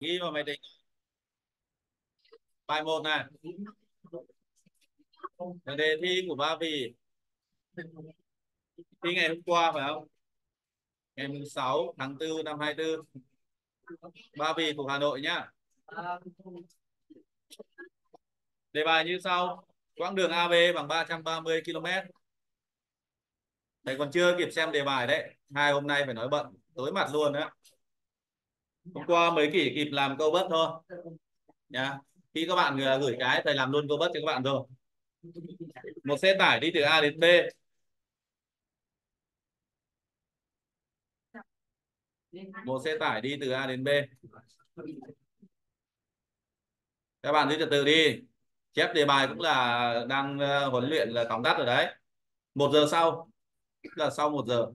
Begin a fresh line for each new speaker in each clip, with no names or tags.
ghi vào máy tính. Bài một này là đề thi của ba vì thi ngày hôm qua phải không? Ngày mùng 6 tháng 4 năm 24 ba vì thuộc Hà Nội nhá. Đề bài như sau. Quãng đường AB bằng 330 km thầy còn chưa kịp xem đề bài đấy. Hai hôm nay phải nói bận, tối mặt luôn đấy hôm qua mới chỉ kịp làm câu bất thôi. Nhá khi các bạn ờ, gửi cái thầy làm luôn câu bất cho các bạn rồi. Một xe tải đi từ A đến B. Một xe tải đi từ A đến B. Các bạn giữ từ từ đi. Chép đề bài cũng là đang ờ, huấn luyện, là tóm tắt rồi đấy. Một giờ sau. Là sau một giờ.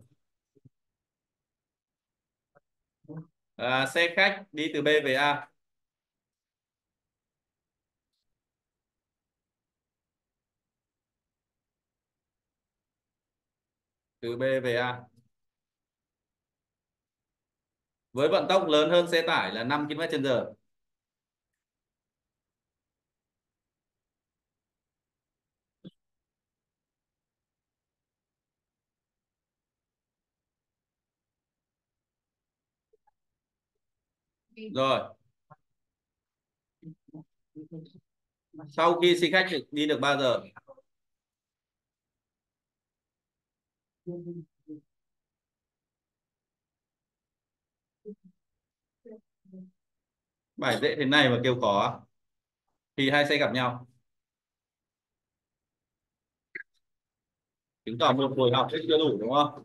À, xe khách đi từ B về A. Từ B về A. Với vận tốc lớn hơn xe tải là 5 km rồi. Sau khi xe khách đi được bao giờ? Bài dễ thế này mà kêu khó. Thì hai xe gặp nhau. Chứng tỏ một buổi học sẽ chưa đủ, đúng không?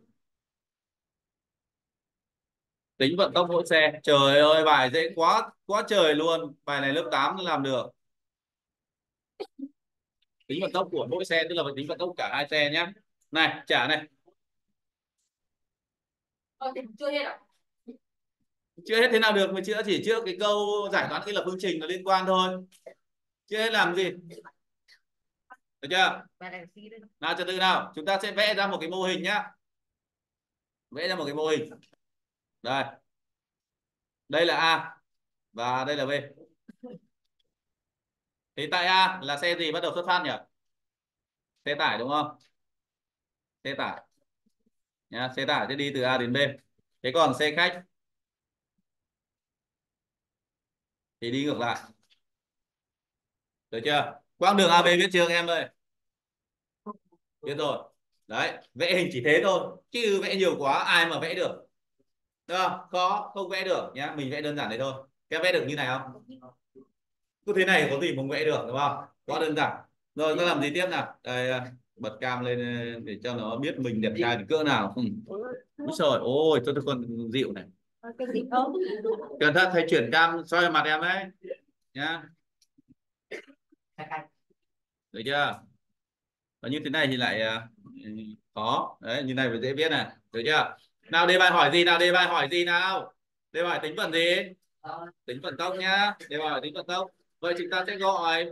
Tính vận tốc mỗi xe. Trời ơi bài dễ quá quá trời luôn. Bài này lớp 8 làm được. Tính vận tốc của mỗi xe tức là phải tính vận tốc cả hai xe nhé này trả này.
Ờ, chưa hết à?
chưa hết thế nào được mà chưa chỉ trước cái câu giải toán cái lập phương trình nó liên quan thôi. Chưa hết làm gì? Được chưa? Nào cho tự nào? Chúng ta sẽ vẽ ra một cái mô hình nhá. Vẽ ra một cái mô hình đây. Đây là A và đây là B. Thì tại A là xe gì bắt đầu xuất phát nhỉ? Xe tải đúng không? Xe tải. Nha, xe tải sẽ đi từ A đến B. Thế còn xe khách? Thì đi ngược lại. Được chưa? Quãng đường AB biết chưa em ơi? Biết rồi. Đấy, vẽ hình chỉ thế thôi, chứ vẽ nhiều quá ai mà vẽ được được không? Khó không vẽ được nhá. Mình vẽ đơn giản đấy thôi. Các vẽ được như này không? Cứ thế này có gì mà vẽ được, đúng không? Quá đơn giản. Rồi ta làm gì tiếp nào? Đây à, bật cam lên à, để cho nó biết mình đẹp trai đến cỡ nào. Ừ. Úi trời ôi, cho tôi con dịu này. Cẩn thận, thầy chuyển cam soi mặt em đấy. Nhá. Được chưa? Và như thế này thì lại à, ừ, khó. Đấy, như này phải dễ biết này. Được chưa? Nào, đề bài hỏi gì nào? Đề bài hỏi gì nào? Đề bài tính phần gì? Tính vận tốc nhá. Đề bài hỏi tính vận tốc. Vậy chúng ta sẽ gọi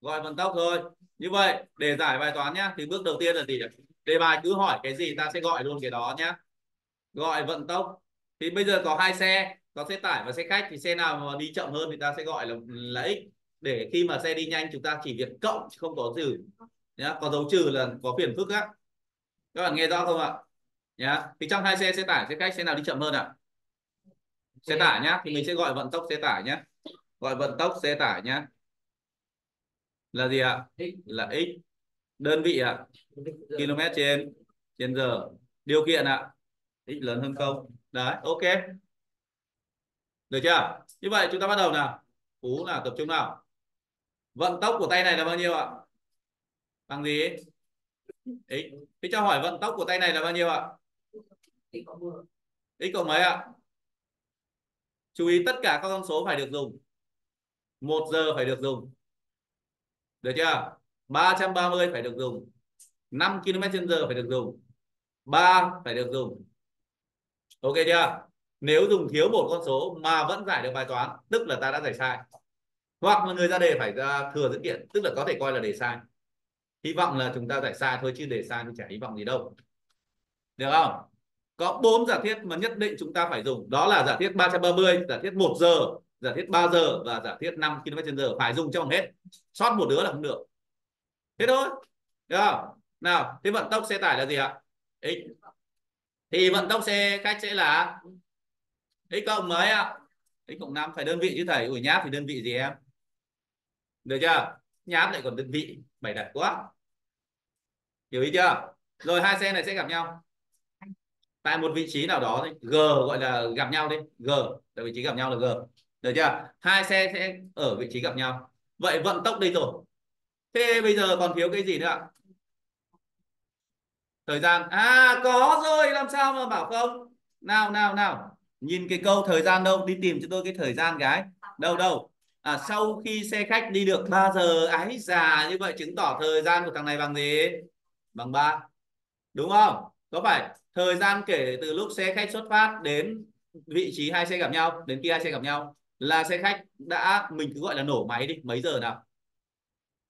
gọi vận tốc thôi. Như vậy, để giải bài toán nhá, thì bước đầu tiên là gì đề bài cứ hỏi cái gì ta sẽ gọi luôn cái đó nhá. Gọi vận tốc. Thì bây giờ có hai xe, có xe tải và xe khách, thì xe nào mà đi chậm hơn thì ta sẽ gọi là là x. Để khi mà xe đi nhanh, chúng ta chỉ việc cộng chứ không có trừ nhá. Có dấu trừ là có phiền phức á. Các bạn nghe rõ không ạ? Nhá thì trong hai xe xe tải xe khách xe nào đi chậm hơn ạ? Xe tải nhá thì mình sẽ gọi vận tốc xe tải nhá. Gọi vận tốc xe tải nhá. Là gì ạ? Là x. Đơn vị ạ. Km trên trên giờ. Điều kiện ạ. X lớn hơn không? Đấy ok. Được chưa? Như vậy chúng ta bắt đầu nào. Cú nào tập trung nào. Vận tốc của tay này là bao nhiêu ạ? Bằng gì? X. Thì cho hỏi vận tốc của tay này là bao nhiêu ạ x cộng mấy ạ? Chú ý tất cả các con số phải được dùng. Một giờ phải được dùng. Được chưa? 330 phải được dùng. 5 km trên giờ phải được dùng. 3 phải được dùng. Ok chưa? Nếu dùng thiếu một con số mà vẫn giải được bài toán, tức là ta đã giải sai. Hoặc là người ra đề phải ra thừa dữ kiện, tức là có thể coi là đề sai. Hy vọng là chúng ta giải sai thôi, chứ đề sai thì chả hy vọng gì đâu. Được không? Có bốn giả thiết mà nhất định chúng ta phải dùng. Đó là giả thiết 330 giả thiết 1 giờ, giả thiết 3 giờ và giả thiết 5 km h phải dùng cho bằng hết. Sót một đứa là không được. Thế thôi. Được không? Nào, thế vận tốc xe tải là gì ạ? X. Thì vận tốc xe khách sẽ là x cộng mấy ạ? X cộng 5 phải đơn vị chứ thầy. Ủi nháp thì đơn vị gì em? Được chưa? Nháp lại còn đơn vị. Bảy đặt quá. Hiểu ý chưa? Rồi, hai xe này sẽ gặp nhau tại một vị trí nào đó thì g gọi là gặp nhau đi, g là vị trí gặp nhau là g. Được chưa? Hai xe sẽ ở vị trí gặp nhau. Vậy vận tốc đây rồi. Thế bây giờ còn thiếu cái gì nữa ạ? Thời gian. À có rồi, làm sao mà bảo không? Nào nào nào. Nhìn cái câu thời gian đâu, đi tìm cho tôi cái thời gian gái. Đâu đâu. À sau khi xe khách đi được 3 giờ ái già như vậy, chứng tỏ thời gian của thằng này bằng gì? Bằng 3 đúng không? Có phải thời gian kể từ lúc xe khách xuất phát đến vị trí hai xe gặp nhau đến khi hai xe gặp nhau là xe khách đã mình cứ gọi là nổ máy đi. Mấy giờ nào?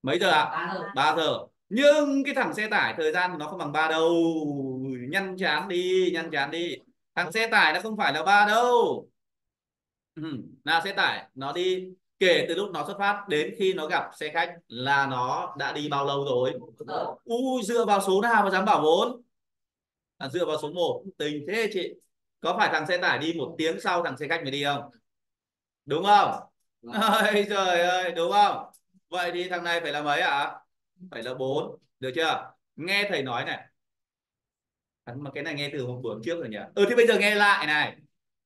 Mấy giờ ạ? À? 3 giờ. Nhưng cái thằng xe tải thời gian nó không bằng ba đâu. Nhăn chán đi nhăn chán đi. Thằng xe tải nó không phải là ba đâu. Ừ. nào xe tải nó đi. Kể từ lúc nó xuất phát đến khi nó gặp xe khách là nó đã đi bao lâu rồi? Ui dựa vào số nào mà dám bảo vốn à, dựa vào số 1 tình thế chị có phải thằng xe tải đi một tiếng sau thằng xe khách mới đi không? Đúng không? Ơi trời ơi đúng không? Vậy thì thằng này phải là mấy ạ? À? phải là 4 được chưa? Nghe thầy nói này. Mà cái này nghe từ hôm bữa trước rồi nhỉ? Ừ thì bây giờ nghe lại này.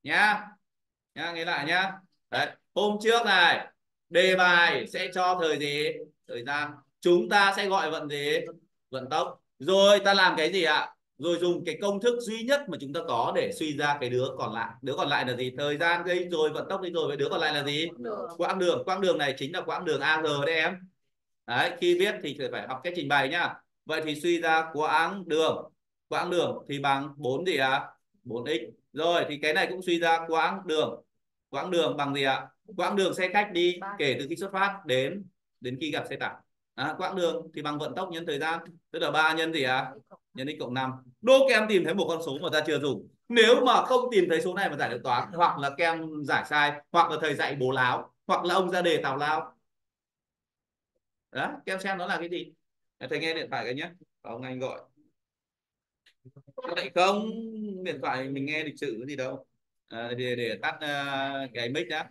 Nhá. Nhá nghe lại nhá. Đấy. hôm trước này đề bài sẽ cho thời gì? Thời gian. Chúng ta sẽ gọi vận gì? Vận tốc. Rồi ta làm cái gì ạ rồi dùng cái công thức duy nhất mà chúng ta có để suy ra cái đứa còn lại. Đứa còn lại là gì? Thời gian đây rồi vận tốc đây rồi. Vậy đứa còn lại là gì? Quãng đường. Quãng đường. Này chính là quãng đường ag đấy em đấy khi biết thì phải học cách trình bày nhá. Vậy thì suy ra quãng đường. Quãng đường thì bằng 4 gì ạ? À? 4x rồi thì cái này cũng suy ra quãng đường. Quãng đường bằng gì ạ? Quãng đường xe khách đi kể từ khi xuất phát đến đến khi gặp xe tải. À, quãng đường thì bằng vận tốc nhân thời gian. Tức là ba nhân gì à nhân x cộng 5 đố các em tìm thấy một con số mà ta chưa dùng. Nếu mà không tìm thấy số này mà giải được toán hoặc là các em giải sai hoặc là thầy dạy bố láo hoặc là ông ra đề tào lao. Đó các em xem nó là cái gì? Thầy nghe điện thoại cái nhé ông anh gọi. Lại không? Điện thoại mình nghe lịch sử gì đâu. À, để, để tắt uh, cái mic đã.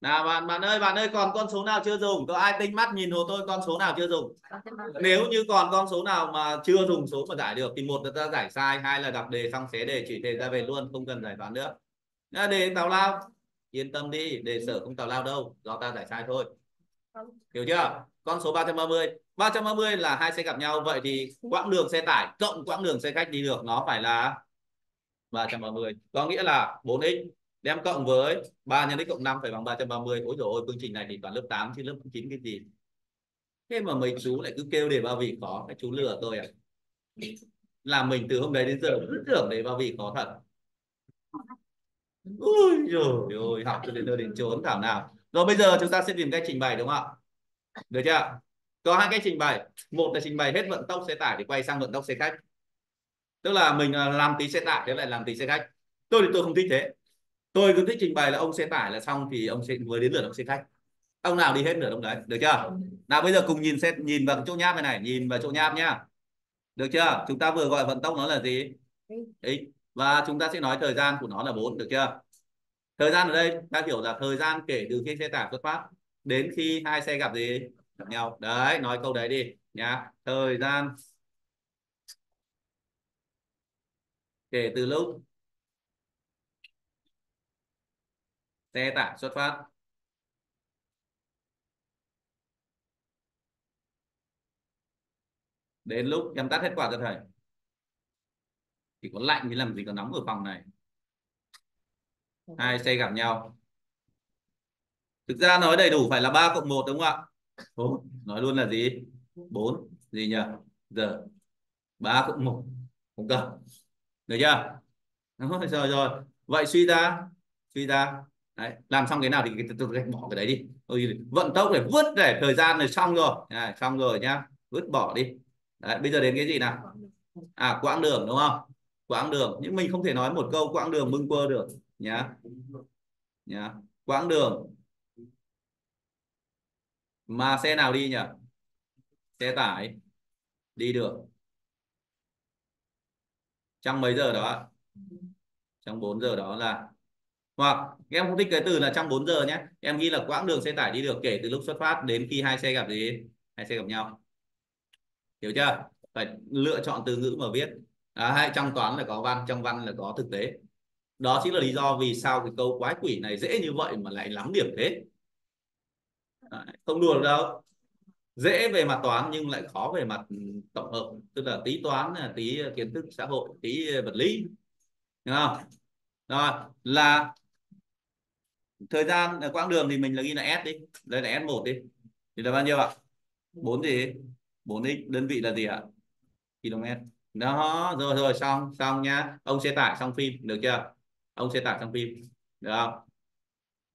Nào, bạn bạn ơi bạn ơi, còn con số nào chưa dùng? Có ai tinh mắt nhìn hồ tôi con số nào chưa dùng? Nếu như còn con số nào mà chưa dùng số mà giải được thì một là ta giải sai, hai là đọc đề xong xé đề chỉ đề ra về luôn, không cần giải toán nữa. Đề tào lao. Yên tâm đi, đề sở không tào lao đâu, do ta giải sai thôi. Hiểu chưa? Con số 330 330 là hai xe gặp nhau, vậy thì quãng đường xe tải cộng quãng đường xe khách đi được, nó phải là 330 có nghĩa là 4x đem cộng với 3 nhân x cộng 5 phải bằng 330 ôi rồi phương trình này thì toàn lớp 8 chứ lớp 9 cái gì. Thế mà mấy chú lại cứ kêu đề bao vị khó. Các chú lừa tôi à. Làm mình từ hôm đấy đến giờ cứ tưởng đề bao vị khó thật. Ôi trời, ôi học cho đến nơi đến chốn thảo nào. Rồi bây giờ chúng ta sẽ tìm cách trình bày đúng không ạ? Được chưa? Có hai cách trình bày. Một là trình bày hết vận tốc xe tải để quay sang vận tốc xe khách. Tức là mình à, làm tí xe tải thế lại làm tí xe khách. Tôi thì tôi không thích thế tôi cứ thích trình bày là ông xe tải là xong thì ông sẽ, mới đến lượt ông xe khách. Ông nào đi hết nửa ông đấy, được chưa? Nào bây giờ cùng nhìn xét, nhìn vào chỗ nháp này này, nhìn vào chỗ nháp nhá. Được chưa? Chúng ta vừa gọi vận tốc nó là gì? X. Và chúng ta sẽ nói thời gian của nó là 4 được chưa? Thời gian ở đây, ta hiểu là thời gian kể từ khi xe tải xuất phát đến khi hai xe gặp gì? Gặp nhau. Đấy, nói câu đấy đi nhá. Thời gian kể từ lúc xe tải xuất phát. Đến lúc em tắt hết quạt cho thầy chỉ có lạnh thì làm gì có nóng ở phòng này. Hai xe gặp nhau. Thực ra nói đầy đủ phải là 3 cộng 1 đúng không ạ? Thôi, nói luôn là gì? 4 gì nhỉ? Giờ. 3 cộng 1 không cần. Được chưa? Rồi rồi rồi. Vậy suy ra suy ra đấy, làm xong cái nào thì tôi bỏ cái đấy đi. Tôi vận tốc để vứt để thời gian này xong rồi. À, xong rồi nhá vứt bỏ đi. Đấy, bây giờ đến cái gì nào? À quãng đường đúng không? Quãng đường. Nhưng mình không thể nói một câu quãng đường bưng quơ được nhá. Nhá quãng đường. Mà xe nào đi nhỉ? Xe tải. Đi được. Trong mấy giờ đó trong 4 giờ đó là hoặc em không thích cái từ là trong 4 giờ nhé. Em ghi là quãng đường xe tải đi được kể từ lúc xuất phát đến khi hai xe gặp gì hai xe gặp nhau. Hiểu chưa? Phải lựa chọn từ ngữ mà viết. À, hay trong toán là có văn trong văn là có thực tế. Đó chính là lý do vì sao cái câu quái quỷ này dễ như vậy mà lại lắm điểm thế. À, không đùa được đâu. Dễ về mặt toán nhưng lại khó về mặt tổng hợp. Tức là tí toán tí kiến thức xã hội tí vật lý. Đúng không? Rồi là thời gian à, quãng đường thì mình là ghi là s đi. Đây là s 1 đi. Thì là bao nhiêu ạ? 4 gì? 4 x. Đơn vị là gì ạ? Km. Đó rồi rồi xong xong nhá. Ông xe tải xong phim được chưa? Ông xe tải xong phim được không?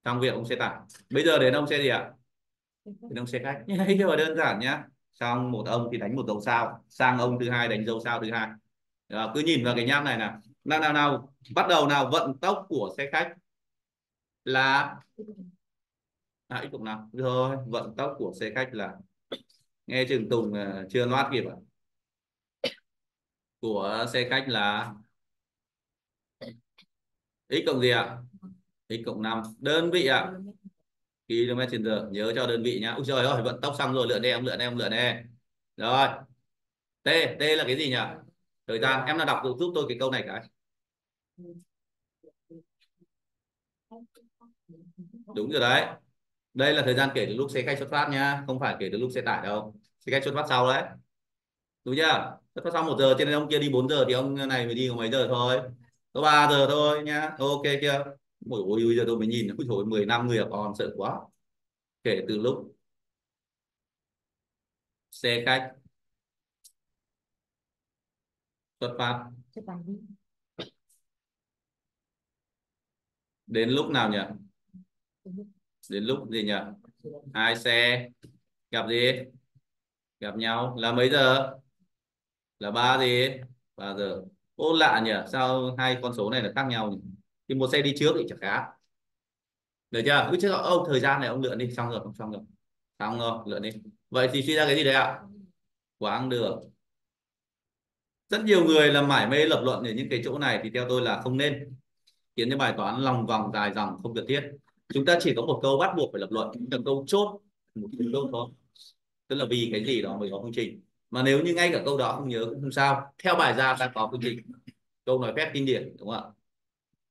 Xong việc ông xe tải. Bây giờ đến ông xe gì ạ? Đến ông xe khách. Nhưng mà đơn giản nhá. Xong một ông thì đánh một dấu sao. Sang ông thứ hai đánh dấu sao thứ hai. Đó, cứ nhìn vào cái nháp này nè nào nào nào. Bắt đầu nào vận tốc của xe khách là à, x cộng năm. Rồi vận tốc của xe khách là nghe trường tùng à, chưa loát kịp ạ. Của xe khách là x cộng gì ạ? X cộng 5 đơn vị ạ. Km trên giờ. Nhớ cho đơn vị nhá. Úi trời ơi vận tốc xong rồi lượn đây em lượn đây em lượn đây rồi. T t là cái gì nhỉ? Thời gian. Em là đọc giúp tôi cái câu này cái. Đúng rồi đấy. Đây là thời gian kể từ lúc xe khách xuất phát nhá không phải kể từ lúc xe tải đâu. Xe khách xuất phát sau đấy. Đúng chưa? Xuất phát sau một giờ cho nên ông kia đi 4 giờ thì ông này mới đi có mấy giờ thôi? Có 3 giờ thôi nhá. Ok chưa? Mỗi ôi bây giờ tôi mới nhìn ôi trời 10 năm người còn sợ quá. Kể từ lúc xe khách xuất phát. Đến lúc nào nhỉ đến lúc gì nhỉ? Hai xe. Gặp gì? Gặp nhau. Là mấy giờ? Là ba gì? Ba giờ. Ô, lạ nhỉ? Sao hai con số này là khác nhau nhỉ? Thì một xe đi trước thì chẳng khác. Được chưa? Cứ chứ ông thời gian này ông lượn đi. Xong rồi, không xong rồi. Xong rồi, lượn đi. Vậy thì suy ra cái gì đấy ạ? Quãng đường. Rất nhiều người là mải mê lập luận ở những cái chỗ này thì theo tôi là không nên. Khiến cho bài toán lòng vòng dài dòng không cần thiết chúng ta chỉ có một câu bắt buộc phải lập luận, một câu chốt, một câu thôi tức là vì cái gì đó mới có phương trình. Mà nếu như ngay cả câu đó không nhớ cũng không sao. Theo bài ra ta có phương trình. Câu nói phép kinh điển, đúng không ạ?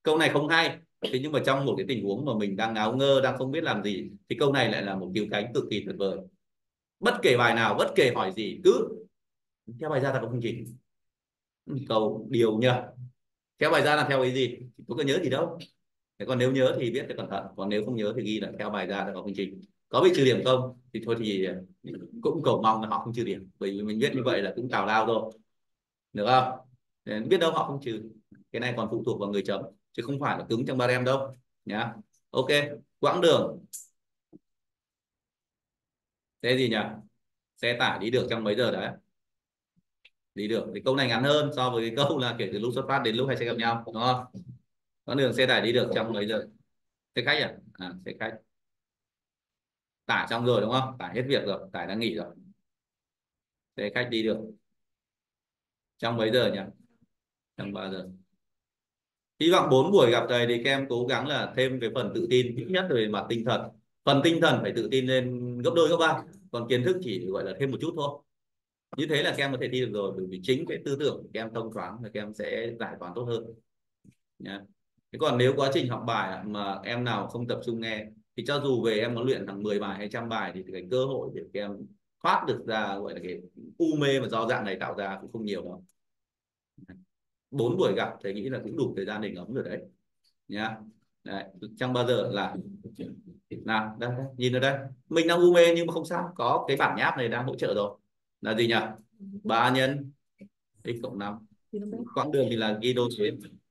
Câu này không hay. Thế nhưng mà trong một cái tình huống mà mình đang ngáo ngơ, đang không biết làm gì, thì câu này lại là một cứu cánh cực kỳ tuyệt vời. Bất kể bài nào, bất kể hỏi gì, cứ theo bài ra ta có phương trình. Câu điều nhờ. Theo bài ra là theo cái gì? Tôi có nhớ gì đâu thế còn nếu nhớ thì viết cho cẩn thận, còn nếu không nhớ thì ghi lại theo bài ra ta có quy trình. Có bị trừ điểm không? Thì thôi thì ờ, cũng cầu mong là họ không trừ điểm, bởi vì mình viết như vậy là cũng tào lao rồi. Được không? Nên biết đâu họ không trừ. Cái này còn phụ thuộc vào người chấm, chứ không phải là cứng trong ba em đâu, nhá. Ok, quãng đường. Xe gì nhỉ? Xe tải đi được trong mấy giờ đấy? Đi được. Thì câu này ngắn hơn so với cái câu là kể từ lúc xuất phát đến lúc hai xe gặp nhau, đúng không? Có đường xe tải đi được trong mấy giờ? Xe khách à, à xe khách. Tải xong rồi đúng không? Tải hết việc rồi tải đã nghỉ rồi. Xe khách đi được. Trong mấy giờ nhỉ? Trong ba giờ. Hy vọng bốn buổi gặp thầy thì các em cố gắng là thêm cái phần tự tin ít nhất về mặt tinh thần. Phần tinh thần phải tự tin lên gấp đôi gấp ba. Còn kiến thức chỉ gọi là thêm một chút thôi. Như thế là các em có thể đi được rồi bởi vì chính cái tư tưởng của các em thông thoáng là các em sẽ giải toán tốt hơn. Nhá thế còn nếu quá trình học bài mà em nào không tập trung nghe thì cho dù về em có luyện hàng 10 bài hay trăm bài thì cái cơ hội để các em thoát được ra gọi là cái u mê mà do dạng này tạo ra cũng không nhiều đâu. Bốn buổi gặp thầy nghĩ là cũng đủ thời gian để ngấm rồi đấy. Nhá. Đấy, chẳng bao giờ là nào đây, đây, nhìn ở đây. Mình đang u mê nhưng mà không sao có cái bản nháp này đang hỗ trợ rồi. Là gì nhỉ? Ba nhân x cộng năm. Quãng đường thì là ghi đô số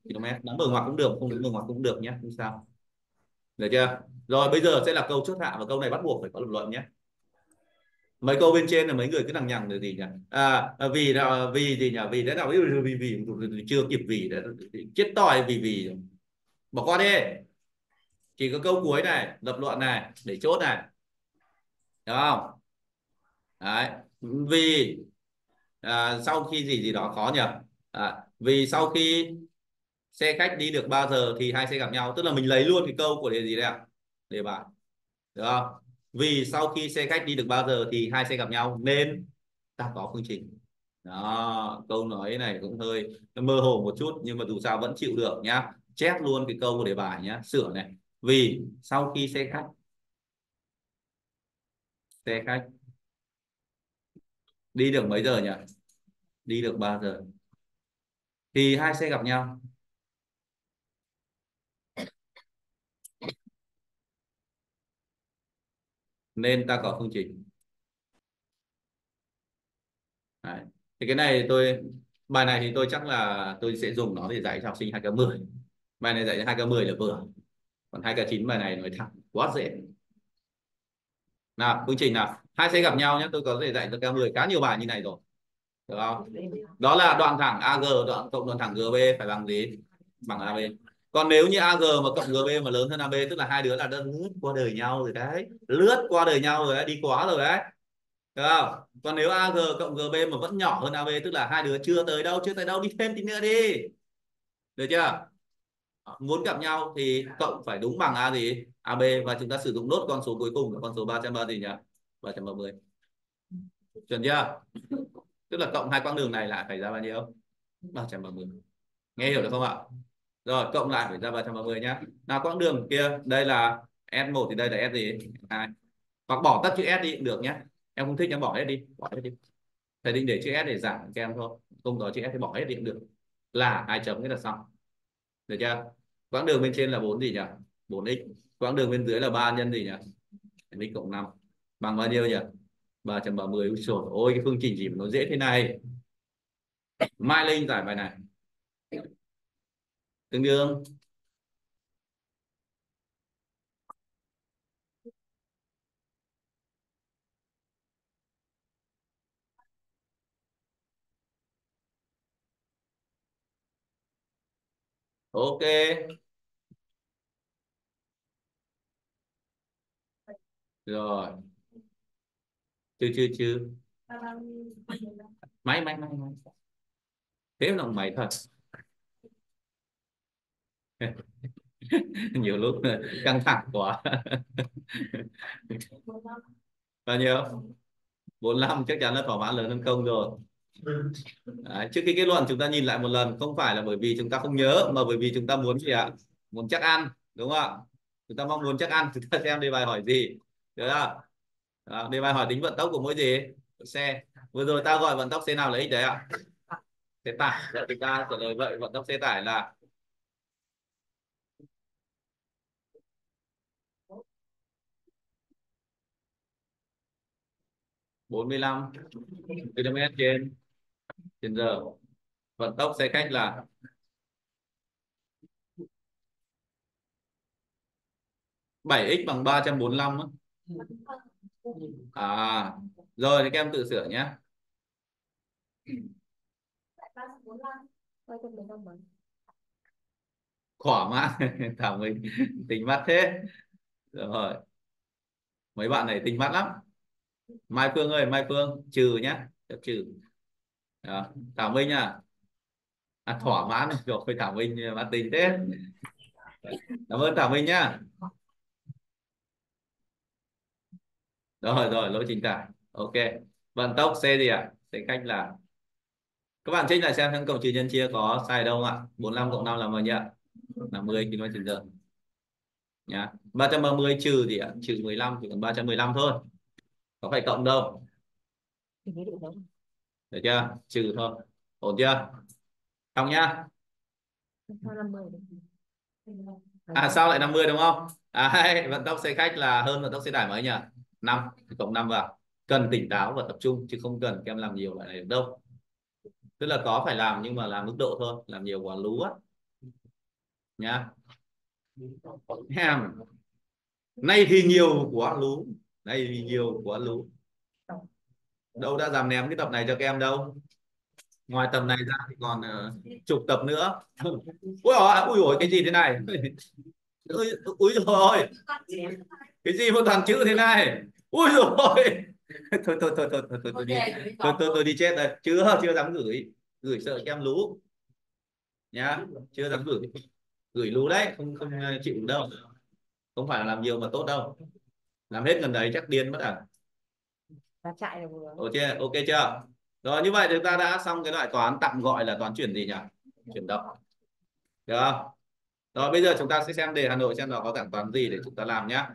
km đóng mở ngoặc cũng được không đóng mở ngoặc cũng được nhé không sao. Được chưa? Rồi bây giờ sẽ là câu chốt hạ và câu này bắt buộc phải có lập luận nhé. Mấy câu bên trên là mấy người cứ lằng nhằng là gì nhỉ? À, à vì là vì gì nhỉ? Vì thế nào? Vì vì, vì chưa kịp vì đã chết tỏi vì vì. Bỏ qua đi. Chỉ có câu cuối này lập luận này để chốt này. Đúng không? Đấy. Vì à, sau khi gì gì đó khó nhỉ? À, vì sau khi xe khách đi được 3 giờ thì hai xe gặp nhau. Tức là mình lấy luôn cái câu của đề gì đây ạ? Đề bài được không? Vì sau khi xe khách đi được 3 giờ thì hai xe gặp nhau nên ta có phương trình. Đó, câu nói này cũng hơi mơ hồ một chút nhưng mà dù sao vẫn chịu được nhá. Chép luôn cái câu của đề bài nhá. Sửa này. Vì sau khi xe khách xe khách đi được mấy giờ nhỉ? Đi được 3 giờ. Thì hai xe gặp nhau. Nên ta có phương trình. Đấy. thì cái này tôi, bài này thì tôi chắc là tôi sẽ dùng nó để dạy cho học sinh 2K10 bài này dạy cho 2K10 là vừa. Còn 2K9 bài này nói thẳng, quá dễ. Nào, phương trình nào? Hai sẽ gặp nhau nhé, tôi có thể dạy cho K10 khá nhiều bài như này rồi. Được không? Đó là đoạn thẳng AG đoạn cộng đoạn thẳng GB phải bằng gì? Bằng AB còn nếu như AG mà cộng GB mà lớn hơn AB tức là hai đứa là đã lướt qua đời nhau rồi đấy, lướt qua đời nhau rồi đấy, đi quá rồi đấy. Được không? Còn nếu AG cộng GB mà vẫn nhỏ hơn AB tức là hai đứa chưa tới đâu, chưa tới đâu, đi thêm tí nữa đi. Được chưa? Ờ, muốn gặp nhau thì cộng phải đúng bằng A gì? AB và chúng ta sử dụng nốt con số cuối cùng là con số 330 gì nhỉ? 330 chuẩn chưa? Tức là cộng hai quãng đường này lại phải ra bao nhiêu? 330 nghe hiểu được không ạ? Rồi, cộng lại phải ra 330 nhá. Nào, quãng đường kia, đây là S1 thì đây là S gì? 2. hoặc bỏ tất chữ S đi cũng được nhé em không thích em bỏ hết đi, bỏ hết đi. Thầy định để chữ S để giảm cho em thôi. Không có chữ S thì bỏ hết đi cũng được. Là hai chấm cái là xong. Được chưa? Quãng đường bên trên là 4 gì nhỉ? 4x quãng đường bên dưới là 3 nhân gì nhỉ? X cộng 5 bằng bao nhiêu nhỉ? 330 Ui trời ôi, cái phương trình gì mà nó dễ thế này. Mai Linh giải bài này tương đương. Ok. Rồi. Chưa chưa chưa. Máy máy máy máy. Thế là mày thật. nhiều lúc căng thẳng quá. Bao nhiêu? 45 chắc chắn là thỏa mãn lớn hơn công rồi. Đấy, trước khi kết luận chúng ta nhìn lại một lần. Không phải là bởi vì chúng ta không nhớ mà bởi vì chúng ta muốn gì ạ? Muốn chắc ăn đúng không ạ? Chúng ta mong muốn chắc ăn chúng ta xem đề bài hỏi gì. Được không à, đề bài hỏi tính vận tốc của mỗi gì? Xe. Vừa rồi ta gọi vận tốc xe nào là x đấy ạ? Xe tải. Vậy chúng ta trả lời vậy vận tốc xe tải là bốn mươi lăm km trên trên giờ. Vận tốc xe khách là bảy x bằng ba trăm bốn mươi lăm à rồi thì các em tự sửa nhé. Khỏa mã. Thảo mình tính mắt thế. Rồi, mấy bạn này tính mắt lắm. Mai Phương ơi Mai Phương trừ nhé trừ. Đó. Thảo Minh à. À, thỏa mãn rồi Thảo Minh bạn tình thế. Cảm ơn Thảo Minh nhá. Rồi rồi lỗi trình tải ok. Vận tốc C gì ạ? À? cách là các bạn check lại xem thằng cộng trừ nhân chia có sai đâu không ạ? 45 cộng 5 là bao nhiêu ạ? Là 10 km h nhá. 330 trừ gì ạ? Trừ 15 chỉ còn 315 thôi có phải cộng đâu được chưa? Trừ thôi. Ổn chưa? Xong nhá. À sao lại 50 đúng không? À, vận tốc xe khách là hơn vận tốc xe tải mấy nhỉ? 5 cộng 5 vào. Cần tỉnh táo và tập trung chứ không cần em làm nhiều loại này được đâu. Tức là có phải làm nhưng mà làm mức độ thôi làm nhiều quá lú á. Nhá. Nay thì nhiều quá lú thì nhiều quá lú. Đâu đã dám ném cái tập này cho các em đâu. Ngoài tập này ra thì còn uh, chục tập nữa. Ui ôi ui ôi cái gì thế này? Ui, ui rồi cái gì một thằng chữ thế này? Ui rồi thôi thôi thôi thôi thôi thôi tôi đi. tôi tôi tôi đi chết rồi chưa chưa dám gửi. Gửi sợ các em lú. Nhá chưa dám gửi. Gửi lú đấy không không ờ, chịu đâu. Không phải là làm nhiều mà tốt đâu làm hết gần đấy chắc điên mất à
chạy là vừa
ok ok chưa? Rồi như vậy chúng ta đã xong cái loại toán tạm gọi là toán chuyển gì nhỉ? Chuyển động. Được không? Rồi bây giờ chúng ta sẽ xem đề Hà Nội xem nó có dạng toán gì để chúng ta làm nhá.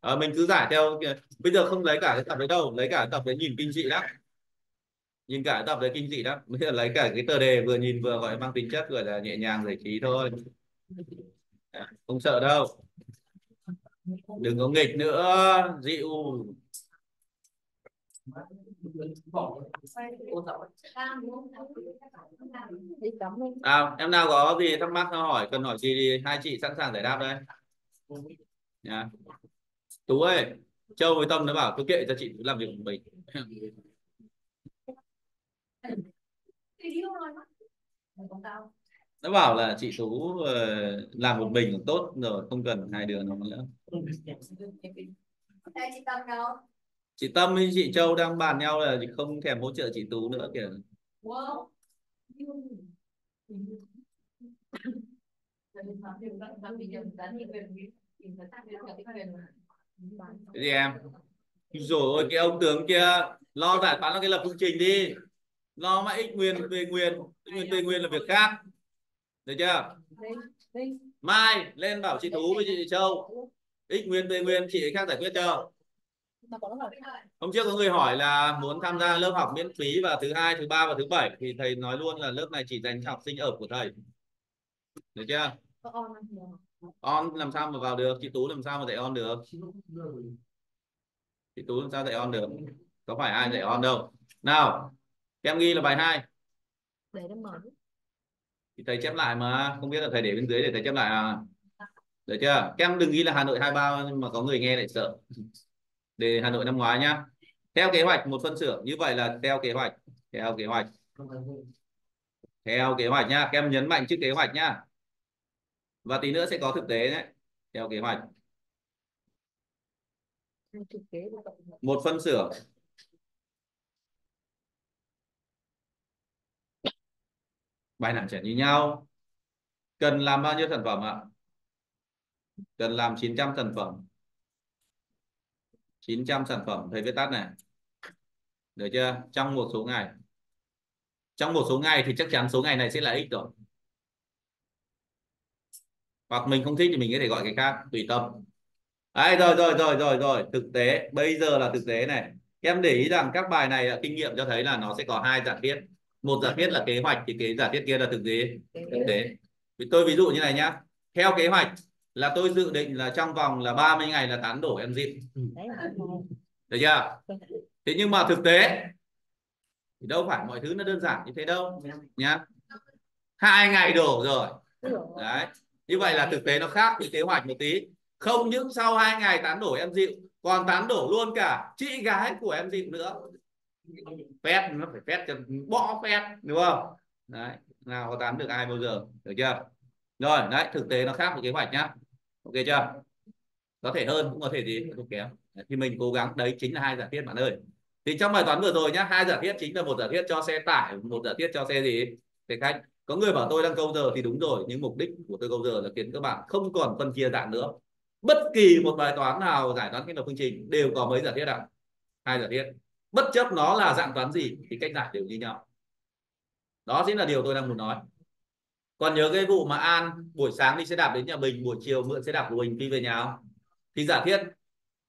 À, mình cứ giải theo bây giờ không lấy cả cái tập đấy đâu lấy cả cái tập đấy nhìn kinh dị lắm. Nhìn cả cái tập đấy kinh dị lắm. Bây giờ lấy cả cái tờ đề vừa nhìn vừa gọi mang tính chất gọi là nhẹ nhàng giải trí thôi. Không sợ đâu đừng có nghịch nữa dịu à, em nào có gì thắc mắc hỏi cần hỏi gì thì hai chị sẵn sàng giải đáp đây. Nha. Tú ơi châu với tâm nó bảo cứ kệ cho chị làm việc của mình nó bảo là chị tú ờ, làm một mình là tốt rồi, không cần hai đứa nó nữa. Chị tâm với chị châu đang bàn nhau là không thèm hỗ trợ chị tú nữa kìa cái gì em? Rồi cái ông tướng kia, lo giải toán là cái lập phương trình đi. Lo mãi x nguyên về nguyên. X nguyên, t nguyên là việc khác được chưa? Mai, lên bảo chị tú với chị châu. X nguyên b nguyên, chị khác giải quyết cho. Hôm trước có người hỏi là muốn tham gia lớp học miễn phí vào thứ hai, thứ ba và thứ bảy thì thầy nói luôn là lớp này chỉ dành cho học sinh ở của thầy. Được chưa? On làm sao mà vào được? Chị tú làm sao mà dạy on được? Chị tú làm sao dạy on được? Có phải ai dạy on đâu? Nào em ghi là bài hai thì thầy chép lại mà không biết là thầy để bên dưới để thầy chép lại à? Được chưa? Em đừng ghi là Hà Nội 23 nhưng mà có người nghe lại sợ. Đề Hà Nội năm ngoái nhá. Theo kế hoạch một phân xưởng như vậy là theo kế hoạch. Theo kế hoạch. Theo kế hoạch nhá. Các em nhấn mạnh chữ kế hoạch nhá. Và tí nữa sẽ có thực tế đấy. Theo kế hoạch. Một phân xưởng bài nặng trẻ như nhau. Cần làm bao nhiêu sản phẩm ạ? Cần làm 900 sản phẩm. 900 sản phẩm thầy viết tắt này. Được chưa? Trong một số ngày. Trong một số ngày thì chắc chắn số ngày này sẽ là x rồi. Hoặc mình không thích thì mình có thể gọi cái khác tùy tâm. Đấy, rồi rồi rồi rồi rồi. Thực tế bây giờ là thực tế này. Em để ý rằng các bài này à, kinh nghiệm cho thấy là nó sẽ có hai giả thiết một giả thiết là kế hoạch thì cái giả thiết kia là thực tế. Thực tế. tôi ví dụ như này nhá. Theo kế hoạch là tôi dự định là trong vòng là 30 ngày là tán đổ enzyme được chưa? Thế nhưng mà thực tế thì đâu phải mọi thứ nó đơn giản như thế đâu nhá. Hai ngày đổ rồi. Đấy. Như vậy là thực tế nó khác với kế hoạch một tí. Không những sau hai ngày tán đổ em dịu còn tán đổ luôn cả chị gái của em dịu nữa phép, nó phải phép cho bỏ phép, đúng không? Đấy, nào có tán được ai bao giờ, được chưa? Rồi, đấy, thực tế nó khác với kế hoạch nhá. Ok chưa? Có thể hơn, cũng có thể gì không kém. Thì mình cố gắng, đấy chính là hai giả thiết bạn ơi. Thì trong bài toán vừa rồi nhá, hai giả thiết chính là một giả thiết cho xe tải, một giả thiết cho xe gì? Xe khách. Có người bảo tôi đang câu giờ thì đúng rồi, nhưng mục đích của tôi câu giờ là khiến các bạn không còn phân chia dạng nữa. Bất kỳ một bài toán nào, giải toán kết hợp phương trình đều có mấy giả thiết ạ. Hai giả thiết bất chấp nó là dạng toán gì thì cách giải đều như nhau. Đó chính là điều tôi đang muốn nói. Còn nhớ cái vụ mà An buổi sáng đi xe đạp đến nhà Bình buổi chiều mượn xe đạp của Bình đi về nhà không? Thì giả thiết,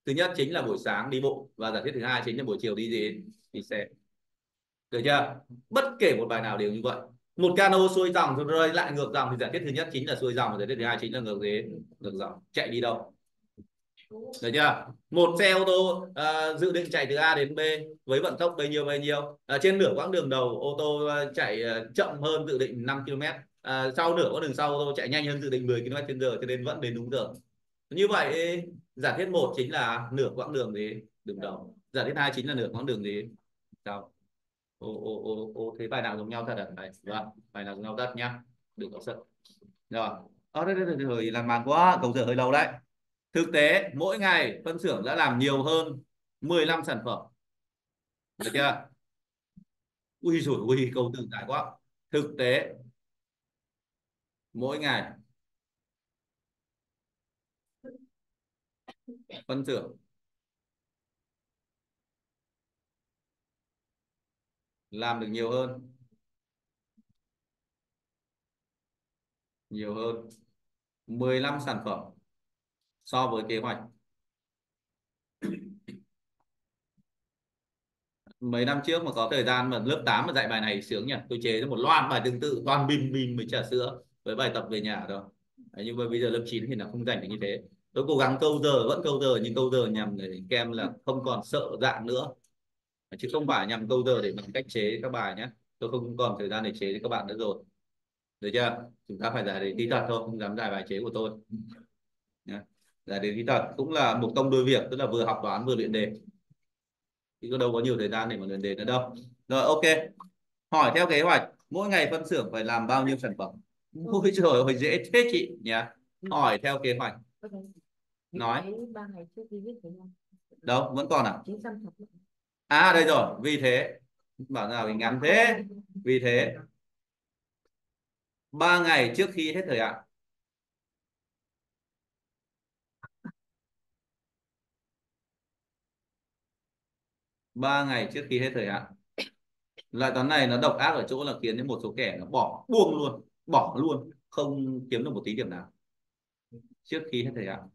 thứ nhất chính là buổi sáng đi bộ và giả thiết thứ hai chính là buổi chiều đi gì? Đi xe. Được chưa? Bất kể một bài nào đều như vậy. Một cano xuôi dòng rồi rơi lại ngược dòng thì giả thiết thứ nhất chính là xuôi dòng và giả thiết thứ hai chính là ngược thế ngược dòng. Chạy đi đâu? Được chưa? Một xe ô tô uh, dự định chạy từ A đến B với vận tốc bao nhiêu bao nhiêu. Uh, trên nửa quãng đường đầu ô tô uh, chạy uh, chậm hơn dự định 5 km uh, sau nửa quãng đường sau ô tô chạy nhanh hơn dự định 10 km h cho nên vẫn đến đúng giờ. Như vậy giả thiết một chính là nửa quãng đường gì đường đầu giả thiết hai chính là nửa quãng đường gì sau ô ô ô ô thế bài nào giống nhau thật à? Đấy vâng bài nào giống nhau thật nhá. Đừng có sợ. Rồi ở đây đây hơi làm màn quá. Cầu giờ hơi lâu đấy thực tế, mỗi ngày phân xưởng đã làm nhiều hơn 15 sản phẩm. Được chưa? Ui rồi ui câu từ dài quá. Thực tế, mỗi ngày phân xưởng làm được nhiều hơn. Nhiều hơn 15 sản phẩm so với kế hoạch. Mấy năm trước mà có thời gian mà lớp 8 mà dạy bài này sướng nhỉ? Tôi chế một loạt bài tương tự toàn bìm bìm mới trả sữa với bài tập về nhà rồi Đấy, nhưng mà bây giờ lớp 9 thì là không dành được như thế. Tôi cố gắng câu giờ vẫn câu giờ nhưng câu giờ nhằm để kem là không còn sợ dạng nữa. Chứ không phải nhằm câu giờ để bằng cách chế các bài nhé tôi không còn thời gian để chế cho các bạn nữa rồi. Được chưa? Chúng ta phải giải đề thi thật thôi không dám giải bài chế của tôi giải đề thi thật cũng là một công đôi việc tức là vừa học toán vừa luyện đề thì có đâu có nhiều thời gian để mà luyện đề nữa đâu. Rồi ok. Hỏi theo kế hoạch mỗi ngày phân xưởng phải làm bao nhiêu sản phẩm? Ôi trời ơi dễ thế chị nhỉ? Hỏi theo kế hoạch. Nói. đâu vẫn còn à? À đây rồi vì thế. Bảo nào mình ngắn thế. Vì thế. Ba ngày trước khi hết thời hạn ba ngày trước khi hết thời hạn. Loại toán này nó độc ác ở chỗ là khiến đến một số kẻ nó bỏ buông luôn, bỏ luôn, không kiếm được một tí điểm nào trước khi hết thời hạn.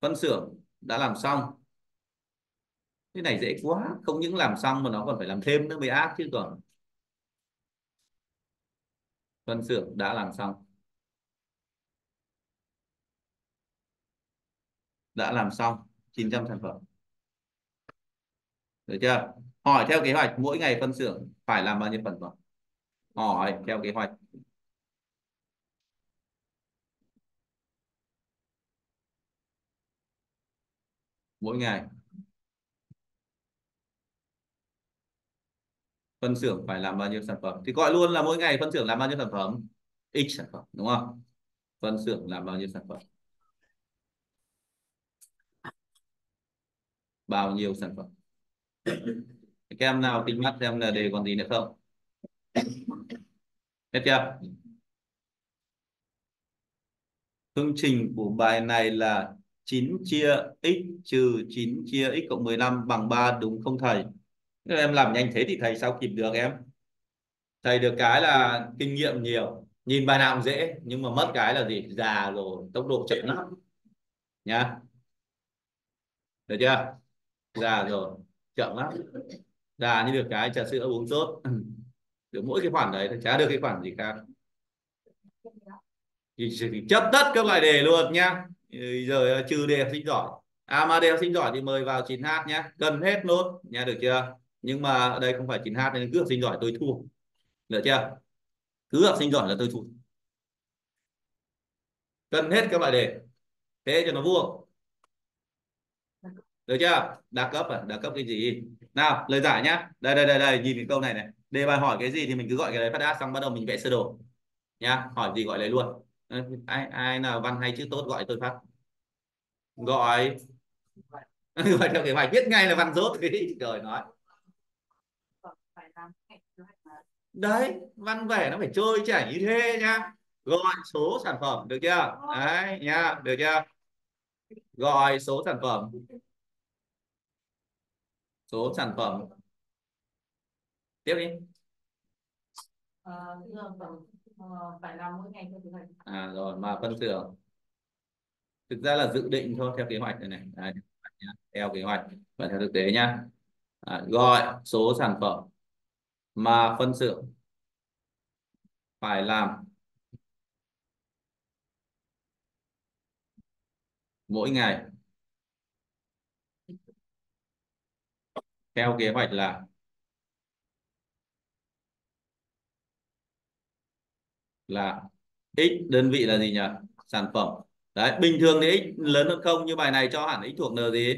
Phân xưởng đã làm xong. Cái này dễ quá, không những làm xong mà nó còn phải làm thêm nữa mới ác chứ còn. Phân xưởng đã làm xong. Đã làm xong 900 sản phẩm được chưa? Hỏi theo kế hoạch, mỗi ngày phân xưởng phải làm bao nhiêu phần phẩm hỏi theo kế hoạch. Mỗi ngày. Phân xưởng phải làm bao nhiêu sản phẩm? Thì gọi luôn là mỗi ngày phân xưởng làm bao nhiêu sản phẩm? X sản phẩm, đúng không? Phân xưởng làm bao nhiêu sản phẩm? Bao nhiêu sản phẩm? Các em nào tính mắt xem là đề còn gì nữa không? Hết chưa? Phương trình của bài này là 9 chia x trừ 9 chia x cộng 15 bằng 3 đúng không thầy? Nếu em làm nhanh thế thì thầy sao kịp được em? Thầy được cái là kinh nghiệm nhiều. Nhìn bài nào cũng dễ, nhưng mà mất cái là gì? Già rồi, tốc độ chậm lắm. Nhá. Được chưa? Già rồi chậm lắm. Già như được cái trà sữa uống tốt được mỗi cái khoản đấy chả được cái khoản gì khác. Thì chấp tất các loại đề luôn nhá. Giờ ờ, trừ đề học sinh giỏi. À mà đề học sinh giỏi thì mời vào 9h nhá. Cần hết luôn, nha được chưa? Nhưng mà đây không phải 9h nên cứ học sinh giỏi tôi thua. Được chưa? Cứ học sinh giỏi là tôi thua. Cần hết các loại đề. Thế cho nó vuông được chưa? Đa cấp à? Đa cấp cái gì? Nào, lời giải nhá. Đây đây đây đây, nhìn cái câu này này. Đề bài hỏi cái gì thì mình cứ gọi cái đấy phát đã. xong bắt đầu mình vẽ sơ đồ. Nhá, hỏi gì gọi lấy luôn. Ai ai nào văn hay chữ tốt gọi tôi phát. Gọi. Gọi theo kế hoạch biết ngay là văn rốt cái trời nói. Đấy, văn vẻ nó phải trôi chảy như thế nhá. Gọi số sản phẩm, được chưa? Đấy, nhá, được chưa? Gọi số sản phẩm số sản phẩm. Tiếp đi.
Ờ, ờ, phải làm mỗi ngày theo kế hoạch
à rồi mà phân xưởng. Thực ra là dự định thôi theo kế hoạch này này. Đấy, theo kế hoạch và theo thực tế nhá. À, gọi số sản phẩm mà phân xưởng phải làm mỗi ngày theo kế hoạch là là x đơn vị là gì nhỉ? Sản phẩm. Đấy bình thường thì x lớn hơn không như bài này cho hẳn x thuộc n gì?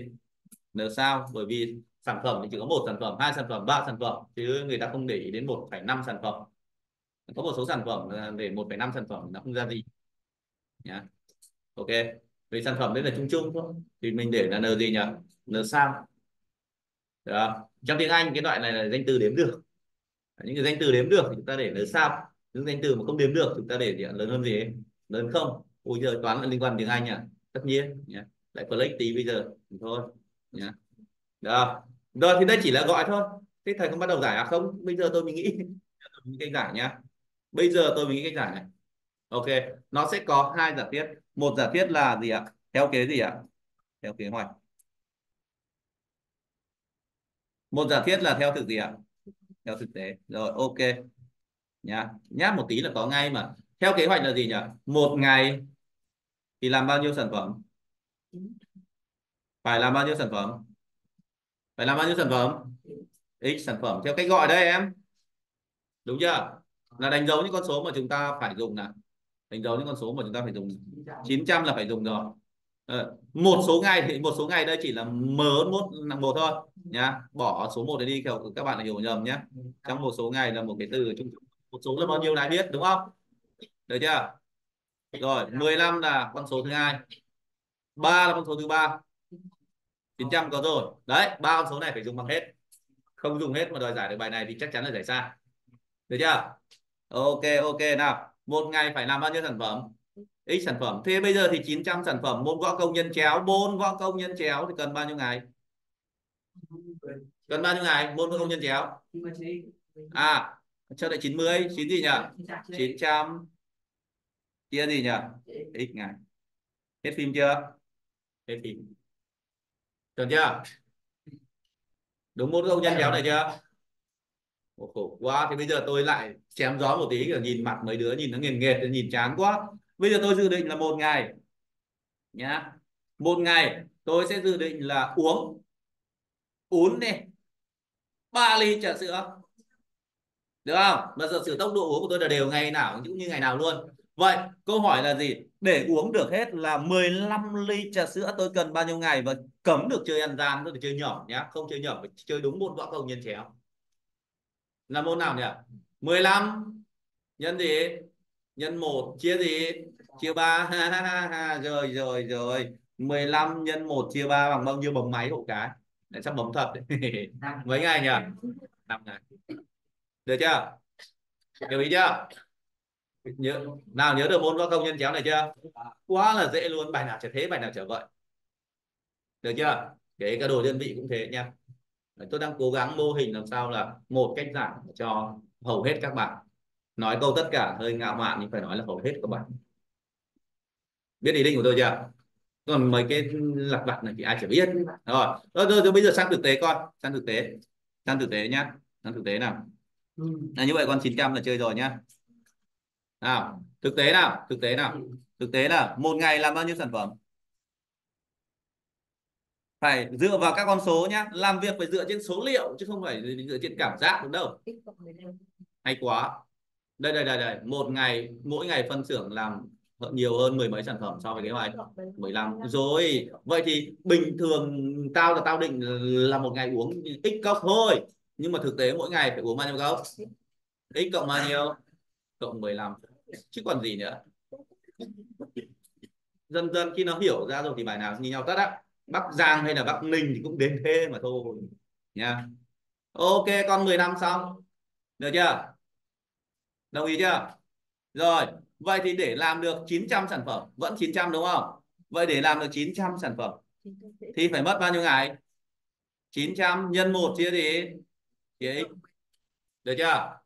N sao? Bởi vì sản phẩm thì chỉ có một sản phẩm hai sản phẩm ba sản phẩm chứ người ta không để ý đến 1,5 sản phẩm. Có một số sản phẩm để 1,5 sản phẩm nó không ra gì. Nhá. Ok. Vì sản phẩm đấy là chung chung thôi. Thì mình để là n gì nhỉ? N sao? Được trong tiếng Anh, cái loại này là danh từ đếm được. Những cái danh từ đếm được thì chúng ta để lớn sao. Những danh từ mà không đếm được, chúng ta để gì lớn hơn gì ấy? lớn không? Ôi giờ toán là liên quan đến tiếng Anh à tất nhiên nhé lại flex tí bây giờ thôi nhé được rồi, thì đây chỉ là gọi thôi. Thế thầy không bắt đầu giải à không? Bây giờ tôi mình nghĩ. Những cái giải nhá. Bây giờ tôi mình nghĩ cách giải này. Ok, nó sẽ có hai giả thiết. Một giả thiết là gì ạ? Theo kế gì ạ? Theo kế hoạch. Một giả thiết là theo thực gì ạ? Theo thực tế. Rồi, ok. Nhá. Nháp một tí là có ngay mà. Theo kế hoạch là gì nhỉ? Một ngày thì làm bao nhiêu sản phẩm? Phải làm bao nhiêu sản phẩm? Phải làm bao nhiêu sản phẩm? X sản phẩm. Theo cách gọi đây em. Đúng chưa? Là đánh dấu những con số mà chúng ta phải dùng nè đánh dấu những con số mà chúng ta phải dùng. 900 là phải dùng rồi. Ờ, một số ngày thì, một số ngày đây chỉ là m một là một thôi, nhá. Bỏ số một đi, kiểu các bạn hiểu nhầm nhé trong một số ngày là một cái từ chung một số là bao nhiêu này biết, đúng không? Được chưa? Rồi 15 là con số thứ hai, ba là con số thứ ba. 900 có rồi. Đấy, ba con số này phải dùng bằng hết. Không dùng hết mà đòi giải được bài này thì chắc chắn là giải sai. Được chưa? Ok ok, nào. Một ngày phải làm bao nhiêu sản phẩm? X sản phẩm. Thế bây giờ thì 900 sản phẩm môn gõ công nhân chéo môn gõ công nhân chéo thì cần bao nhiêu ngày? Cần bao nhiêu ngày? Môn gõ công nhân chéo. À cho lại 90 chín gì nhỉ? 900 chia gì nhỉ? X ngày. Hết phim chưa? Hết phim. Được chưa? Đúng một công nhân kéo này chưa? Ồ, khổ quá thì bây giờ tôi lại chém gió một tí kiểu nhìn mặt mấy đứa nhìn nó nghiền nghệt nhìn chán quá bây giờ tôi dự định là một ngày nhá. Một ngày tôi sẽ dự định là uống uống đi. 3 ly trà sữa. Được không? Mà giả sử tốc độ uống của tôi là đều ngày nào cũng như ngày nào luôn. Vậy, câu hỏi là gì? Để uống được hết là 15 ly trà sữa tôi cần bao nhiêu ngày và cấm được chơi ăn gian tôi phải chơi nhỏ nhá. Không chơi nhỏ, phải chơi đúng môn võ công nhân chéo là môn nào nhỉ? 15 nhân gì? Nhân 1 chia gì? Chia 3 rồi rồi rồi. 15 nhân 1 chia 3 bằng bao nhiêu bấm máy hộ cái? Để sắp bấm thật. Mấy ngày nhỉ? 5 ngày. Được chưa? Hiểu ý chưa? Nhớ, nào, nhớ được môn võ công nhân chéo này chưa? Quá là dễ luôn. Bài nào trở thế, bài nào trở vậy? Được chưa? Kể cả đồ đơn vị cũng thế nha. Tôi đang cố gắng mô hình làm sao là một cách giảng cho hầu hết các bạn nói câu tất cả hơi ngạo mạn nhưng phải nói là hầu hết các bạn. Biết ý định của tôi chưa? Còn mấy cái lặt vặt này thì ai chỉ biết. Rồi rồi, rồi, rồi bây giờ sang thực tế con sang thực tế. Sang thực tế nhá. Sang thực tế nào. Là như vậy con 900 là chơi rồi nhá. Nào thực tế nào thực tế nào. Thực tế là một ngày làm bao nhiêu sản phẩm? Phải dựa vào các con số nhá. Làm việc phải dựa trên số liệu chứ không phải dựa trên cảm giác đúng đâu. Hay quá đây đây đây đây. Một ngày, mỗi ngày phân xưởng làm nhiều hơn mười mấy sản phẩm so với kế hoạch. 15 rồi, vậy thì bình thường tao là tao định là một ngày uống x cốc thôi. Nhưng mà thực tế mỗi ngày phải uống bao nhiêu cốc? X cộng bao nhiêu? Cộng 15 chứ còn gì nữa. Dần dần khi nó hiểu ra rồi thì bài nào như nhau tất á. Bắc Giang hay là Bắc Ninh thì cũng đến thế mà thôi, nha. Ok, con 10 năm xong. Được chưa? Đồng ý chưa? Rồi vậy thì để làm được 900 sản phẩm vẫn 900 đúng không? Vậy để làm được 900 sản phẩm thì phải mất bao nhiêu ngày? 900 nhân 1 chia gì? Chia x. Được chưa?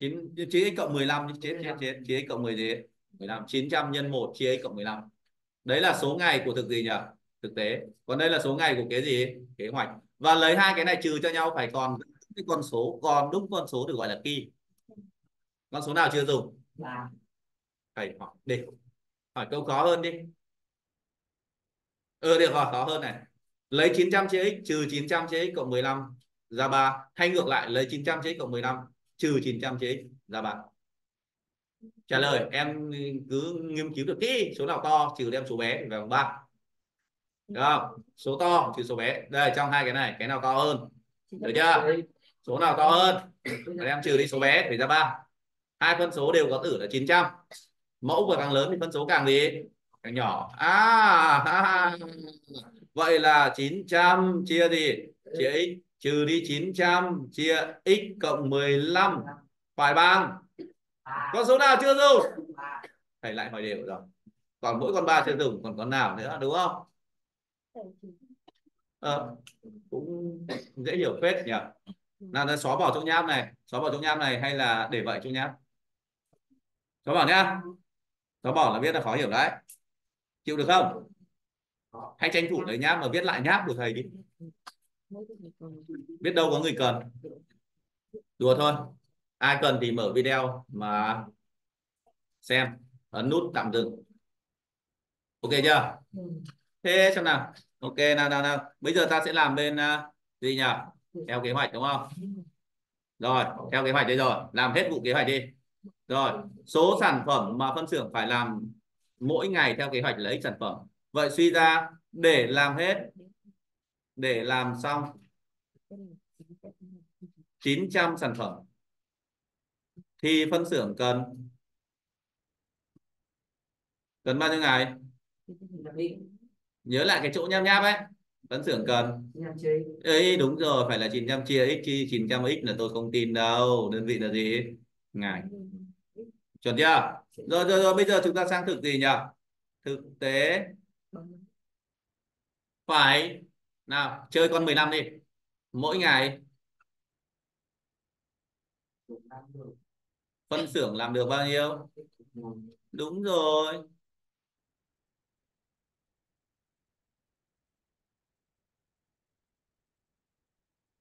9 chia x cộng 15 chia chia chia, chia x cộng 10 gì? 15 900 nhân 1 chia x cộng 15 đấy là số ngày của thực gì nhỉ? Thực tế. Còn đây là số ngày của cái gì? Kế hoạch. Và lấy hai cái này trừ cho nhau phải còn cái con số còn đúng con số được gọi là kỳ con số nào chưa dùng? Phải hỏi đi. Hỏi câu khó hơn đi. Ừ được hỏi khó hơn này. Lấy 900 chia x trừ 900 chia x cộng 15 ra 3 hay ngược lại lấy 900 chia x cộng 15 trừ 900 chia x ra 3 trả lời em cứ nghiên cứu được kỹ số nào to trừ đem số bé về bằng 3 được không? Số to trừ số bé. Đây trong hai cái này cái nào to hơn? Được chưa? Số nào to hơn? Em trừ đi số bé để ra 3 hai phân số đều có tử là 900 mẫu vừa càng lớn thì phân số càng gì? Càng nhỏ. À, à vậy là 900 chia gì? Chia x. Trừ đi 900 chia x cộng 15 phải bằng con số nào chưa dùng? Thầy lại hỏi đều rồi. Còn mỗi con ba chưa dùng còn con nào nữa đúng không? À, cũng dễ hiểu phết nhỉ. Nào nó xóa bỏ chỗ nháp này. Xóa bỏ chỗ nháp này hay là để vậy chỗ nháp? Xóa bỏ nhá. Xóa bỏ là biết là khó hiểu đấy. Chịu được không? Hãy tranh thủ lấy nháp mà viết lại nháp của thầy đi. Biết đâu có người cần. Đùa thôi. Ai cần thì mở video mà xem. Ấn nút tạm dừng. Ok chưa? Thế xem nào. Ok nào nào nào. Bây giờ ta sẽ làm bên uh, gì nhỉ? Theo kế hoạch đúng không? Rồi theo kế hoạch đây rồi. Làm hết vụ kế hoạch đi rồi, số sản phẩm mà phân xưởng phải làm mỗi ngày theo kế hoạch là x sản phẩm. Vậy suy ra, để làm hết, để làm xong 900 sản phẩm, thì phân xưởng cần cần bao nhiêu ngày? Nhớ lại cái chỗ nham nháp ấy. Phân xưởng cần. Ấy đúng rồi, phải là 900 chia x 900 x là tôi không tin đâu. Đơn vị là gì? Ngày chuẩn chưa? Rồi rồi rồi, bây giờ chúng ta sang thực gì nhỉ? Thực tế. Phải. Nào, chơi con 15 đi. Mỗi ngày. Phân xưởng làm được bao nhiêu? Đúng rồi.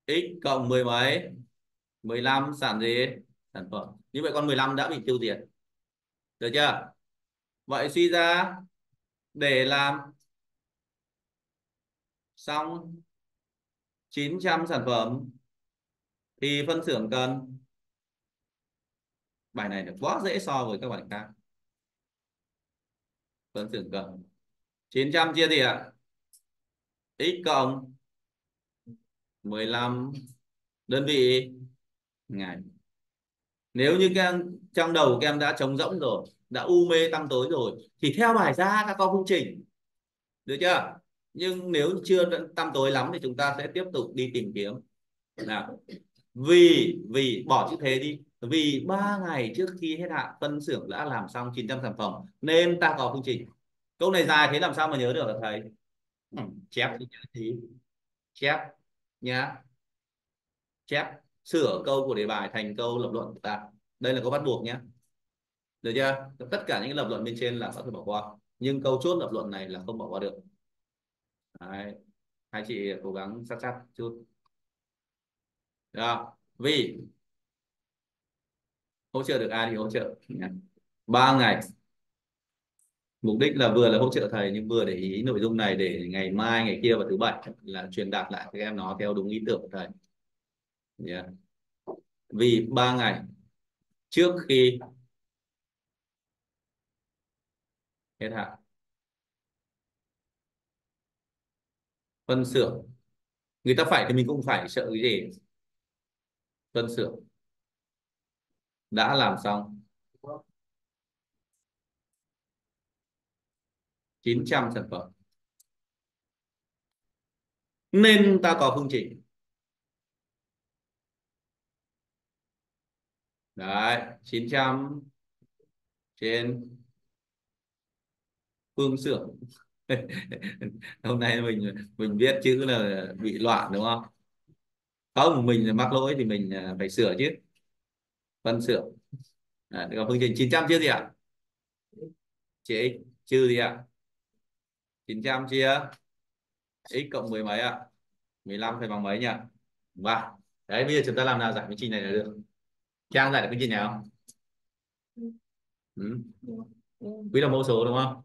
X cộng mười mấy 15 sản gì? Sản phẩm. Như vậy con 15 đã bị tiêu diệt được chưa? Vậy suy ra để làm xong 900 sản phẩm thì phân xưởng cần bài này được quá dễ so với các bạn khác. Phân xưởng cần 900 chia gì ạ. X cộng 15 đơn vị ngày nếu như các em, trong đầu các em đã trống rỗng rồi, đã u mê tăm tối rồi, thì theo bài ra các con phương trình được chưa? Nhưng nếu chưa tăm tối lắm thì chúng ta sẽ tiếp tục đi tìm kiếm. Nào. Vì vì, bỏ chữ thế đi. Vì ba ngày trước khi hết hạn phân xưởng đã làm xong 900 sản phẩm, nên ta có phương trình câu này dài thế làm sao mà nhớ được là thầy? Chép thì chép nhá. Chép sửa câu của đề bài thành câu lập luận ta. Đây là câu bắt buộc nhé. Được chưa? Tất cả những lập luận bên trên là có thể bỏ qua. Nhưng câu chốt lập luận này là không bỏ qua được. Đấy. hai chị cố gắng sát sát chút. Được vì hỗ trợ được ai thì hỗ trợ. Ba ngày. Mục đích là vừa là hỗ trợ thầy nhưng vừa để ý nội dung này để ngày mai, ngày kia và thứ bảy là truyền đạt lại các em nó theo đúng ý tưởng của thầy yeah. vì ba ngày trước khi hết hạn. Phân xưởng người ta phải thì mình cũng phải sợ cái gì? Phân xưởng đã làm xong. 900 sản phẩm. Nên ta có phương trình. Đấy 900 trên phương xưởng. Hôm nay mình mình viết chữ là bị loạn đúng không? Không mình mắc lỗi thì mình à, phải sửa chứ. Phân xưởng. À, còn phương trình 900 chia gì ạ? Chia x trừ gì ạ? 900 chia x cộng mười mấy ạ? 15 phải bằng mấy nhỉ? Và đấy bây giờ chúng ta làm nào? Giải phương trình này là được. Trang giải được cái gì nào? ừ. Quý đồng mẫu số đúng không?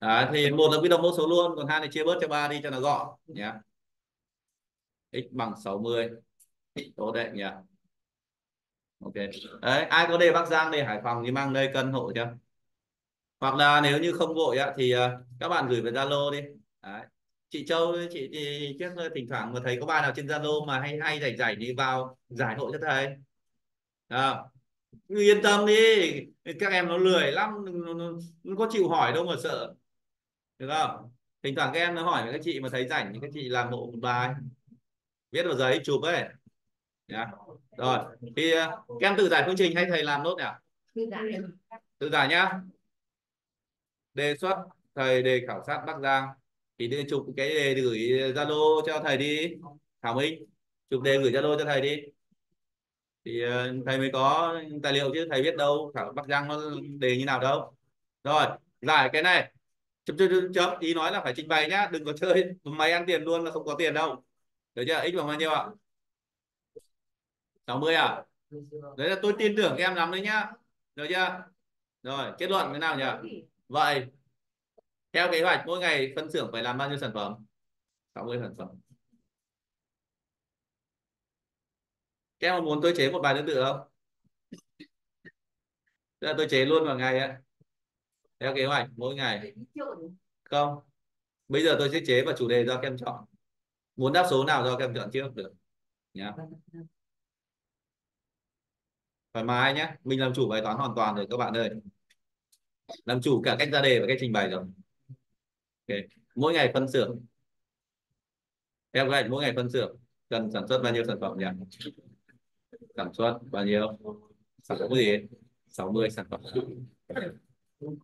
Đấy, thì một là quy đồng mẫu số luôn còn hai thì chia bớt cho ba đi cho nó gọn nhé x bằng 60 tốt đấy nhỉ? Ok. Đấy ai có đề Bắc Giang đề Hải Phòng thì mang đây cân hộ cho. Hoặc là nếu như không vội á, thì ờ, các bạn gửi về Zalo đi. Đấy. chị Châu chị thì trước thỉnh thoảng mà thấy có bài nào trên Zalo mà hay hay rảnh rảnh đi vào giải hộ cho thầy à, yên tâm đi. Các em nó lười lắm nó, nó, nó có chịu hỏi đâu mà sợ. Được không? Thỉnh thoảng các em nó hỏi các chị mà thấy rảnh thì các chị làm hộ một bài. Viết vào giấy chụp ấy. Yeah. rồi. Thì uh, các em tự giải phương trình hay thầy làm nốt nhỉ? Tự giải. Nhá. Đề xuất thầy đề khảo sát Bắc Giang. Thì đưa chụp cái đề gửi Zalo cho thầy đi. Thảo Minh chụp đề gửi Zalo cho thầy đi thì ờ, thầy mới có tài liệu chứ, thầy biết đâu khảo Bắc Giang nó đề như nào đâu. Rồi giải cái này. Chấm chấm chấm chấm. Ý nói là phải trình bày nhá, đừng có chơi. Máy ăn tiền luôn là không có tiền đâu. Được chưa? X bằng bao nhiêu ạ? 60 à? Đấy là tôi tin tưởng các em lắm đấy nhá. Được chưa? Rồi, kết luận thế nào nhỉ? Vậy, theo kế hoạch mỗi ngày phân xưởng phải làm bao nhiêu sản phẩm? 60 sản phẩm. Các em muốn tôi chế một bài tương tự không? Tức là tôi chế luôn vào ngày ấy theo kế hoạch, mỗi ngày. Không. Bây giờ tôi sẽ chế vào chủ đề do các em chọn. Muốn đáp số nào do các em chọn trước được. Nhá. Thoải mái nhé mình làm chủ bài toán hoàn toàn rồi các bạn ơi. Làm chủ cả cách ra đề và cách trình bày rồi. Okay. mỗi ngày phân xưởng. Theo kế hoạch mỗi ngày phân xưởng. Cần sản xuất bao nhiêu sản phẩm nhỉ? Sản xuất bao nhiêu? Sản phẩm gì 60 sản phẩm.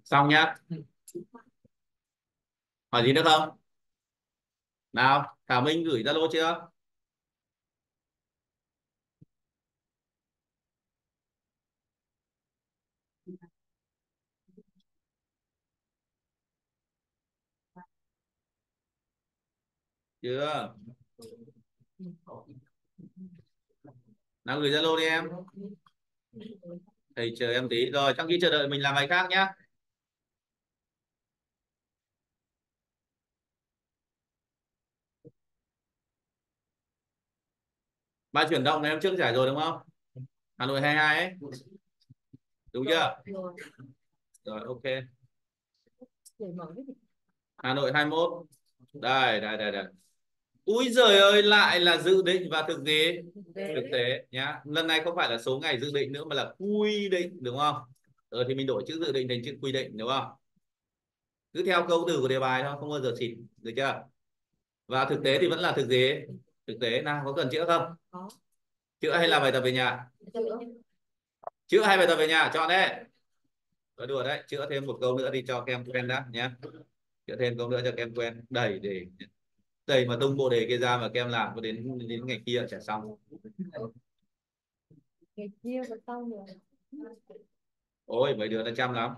Xong nhá. Hỏi gì nữa không? Nào, Thảo Minh gửi Zalo chưa? Chưa. Nào, gửi Zalo đi em. Thầy chờ em tí. Rồi trong khi chờ đợi mình làm bài khác nhá. Bài chuyển động này em trước giải rồi đúng không? Hà Nội 22 ấy. Đúng chưa? Rồi, ok. Hà Nội 21 đây đây đây đây. Úi giời ơi lại là dự định và thực tế. Thực tế. Nhá. Lần này không phải là số ngày dự định nữa mà là quy định đúng không? Ờ thì mình đổi chữ dự định thành chữ quy định đúng không? Cứ theo câu từ của đề bài thôi không bao giờ xịt được chưa? Và thực tế thì vẫn là thực tế. Thực tế nào có cần chữa không? Chữa hay là bài tập về nhà? Chữa hay bài tập về nhà? Chọn đấy. Nói đùa đấy. Chữa thêm một câu nữa đi cho các em quen đã nhé chữa thêm câu nữa cho các em quen. Đẩy để đẩy mà tung bộ đề kia ra mà các em làm có đến đến ngày kia chả xong.
Ngày kia và xong rồi.
Ôi mấy đứa nó chăm lắm.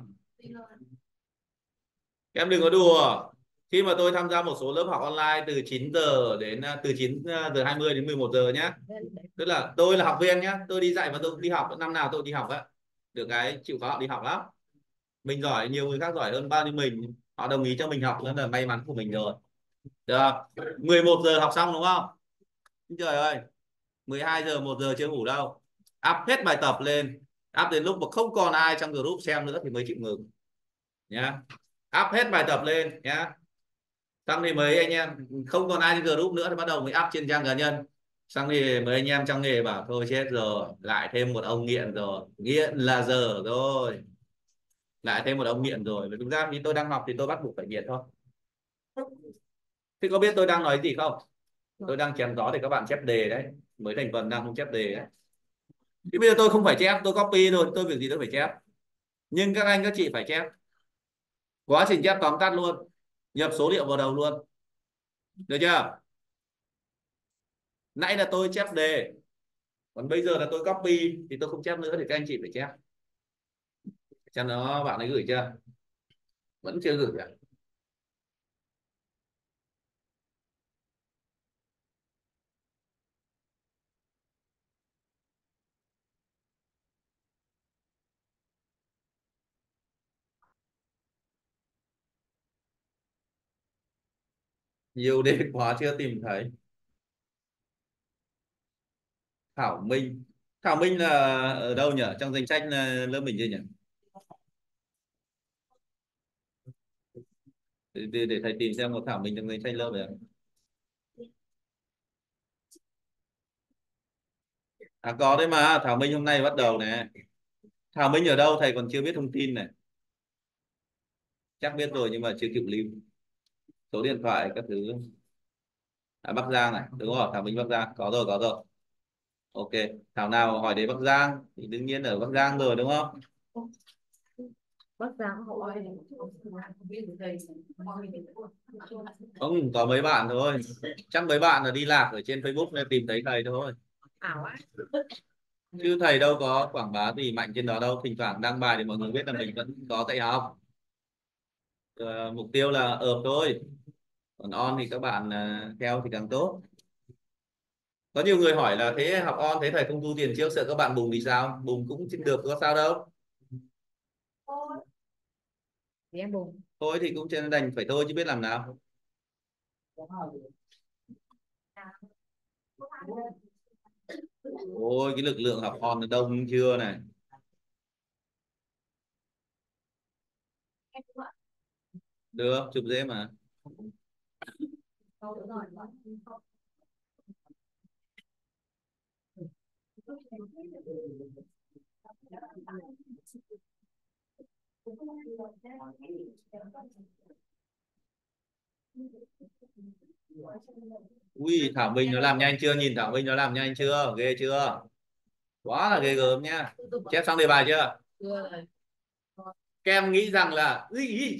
Các em đừng có đùa. Khi mà tôi tham gia một số lớp học online từ 9 giờ đến từ 9 giờ 20 đến 11 giờ nhé tức là tôi là học viên nhé tôi đi dạy và tôi đi học năm nào tôi đi học á. Được cái chịu khó đi học lắm. Mình giỏi nhiều người khác giỏi hơn bao nhiêu mình. Họ đồng ý cho mình học đó là may mắn của mình rồi được 11 giờ học xong đúng không? Trời ơi 12 giờ 1 giờ chưa ngủ đâu. Áp hết bài tập lên. Áp đến lúc mà không còn ai trong group xem nữa thì mới chịu ngừng. Nhá. Áp hết bài tập lên, nhá. Xong thì mấy anh em, không còn ai trong group nữa thì bắt đầu mới áp trên trang cá nhân. Xong thì mấy anh em trong nghề bảo, thôi chết rồi, lại thêm một ông nghiện rồi. Nghiện là giờ rồi. Lại thêm một ông nghiện rồi. Và thực ra thì tôi đang học thì tôi bắt buộc phải nghiện thôi thế có biết tôi đang nói gì không? Tôi đang chém gió để các bạn chép đề đấy. Mới thành phần đang không chép đề đấy. Thì bây giờ tôi không phải chép tôi copy rồi tôi việc gì tôi phải chép. Nhưng các anh các chị phải chép. Quá trình chép tóm tắt luôn. Nhập số liệu vào đầu luôn. Được chưa? Nãy là tôi chép đề. Còn bây giờ là tôi copy. Thì tôi không chép nữa thì các anh chị phải chép. Cho nó bạn ấy gửi chưa? Vẫn chưa gửi à nhiều đề quá chưa tìm thấy. Thảo Minh. Thảo Minh là ở đâu nhỉ? Trong danh sách ờ, lớp mình chưa nhỉ? Để, để, để thầy tìm xem một Thảo Minh trong danh sách lớp này à có đấy mà. Thảo Minh hôm nay bắt đầu này Thảo Minh ở đâu? Thầy còn chưa biết thông tin này. Chắc biết rồi nhưng mà chưa kịp lưu số điện thoại các thứ. À, Bắc Giang này đúng rồi Thảo Minh Bắc Giang. Có rồi có rồi. Ok Thảo nào hỏi đến Bắc Giang thì đương nhiên ở Bắc Giang rồi đúng không?
Bắc Giang
không có mấy bạn thôi. Chắc mấy bạn là đi lạc ở trên Facebook nên tìm thấy thầy thôi.
Ảo á.
Chứ thầy đâu có quảng bá gì mạnh trên đó đâu. Thỉnh thoảng đăng bài để mọi người biết là mình vẫn có dạy học. Uh, mục tiêu là ợp thôi còn on thì các bạn uh, theo thì càng tốt. Có nhiều người hỏi là thế học on thế thầy không thu tiền trước sợ các bạn bùng thì sao? Bùng cũng được có sao đâu.
Thì em bùng.
Thôi thì cũng trên đành phải thôi chứ biết làm nào. Ôi cái lực lượng học on đông chưa này. Được chụp dễ mà Ui Thảo Minh nó làm nhanh chưa? Nhìn Thảo Minh nó làm nhanh chưa? Ghê chưa? Quá là ghê gớm nhá chép xong đề bài chưa? Các em nghĩ rằng là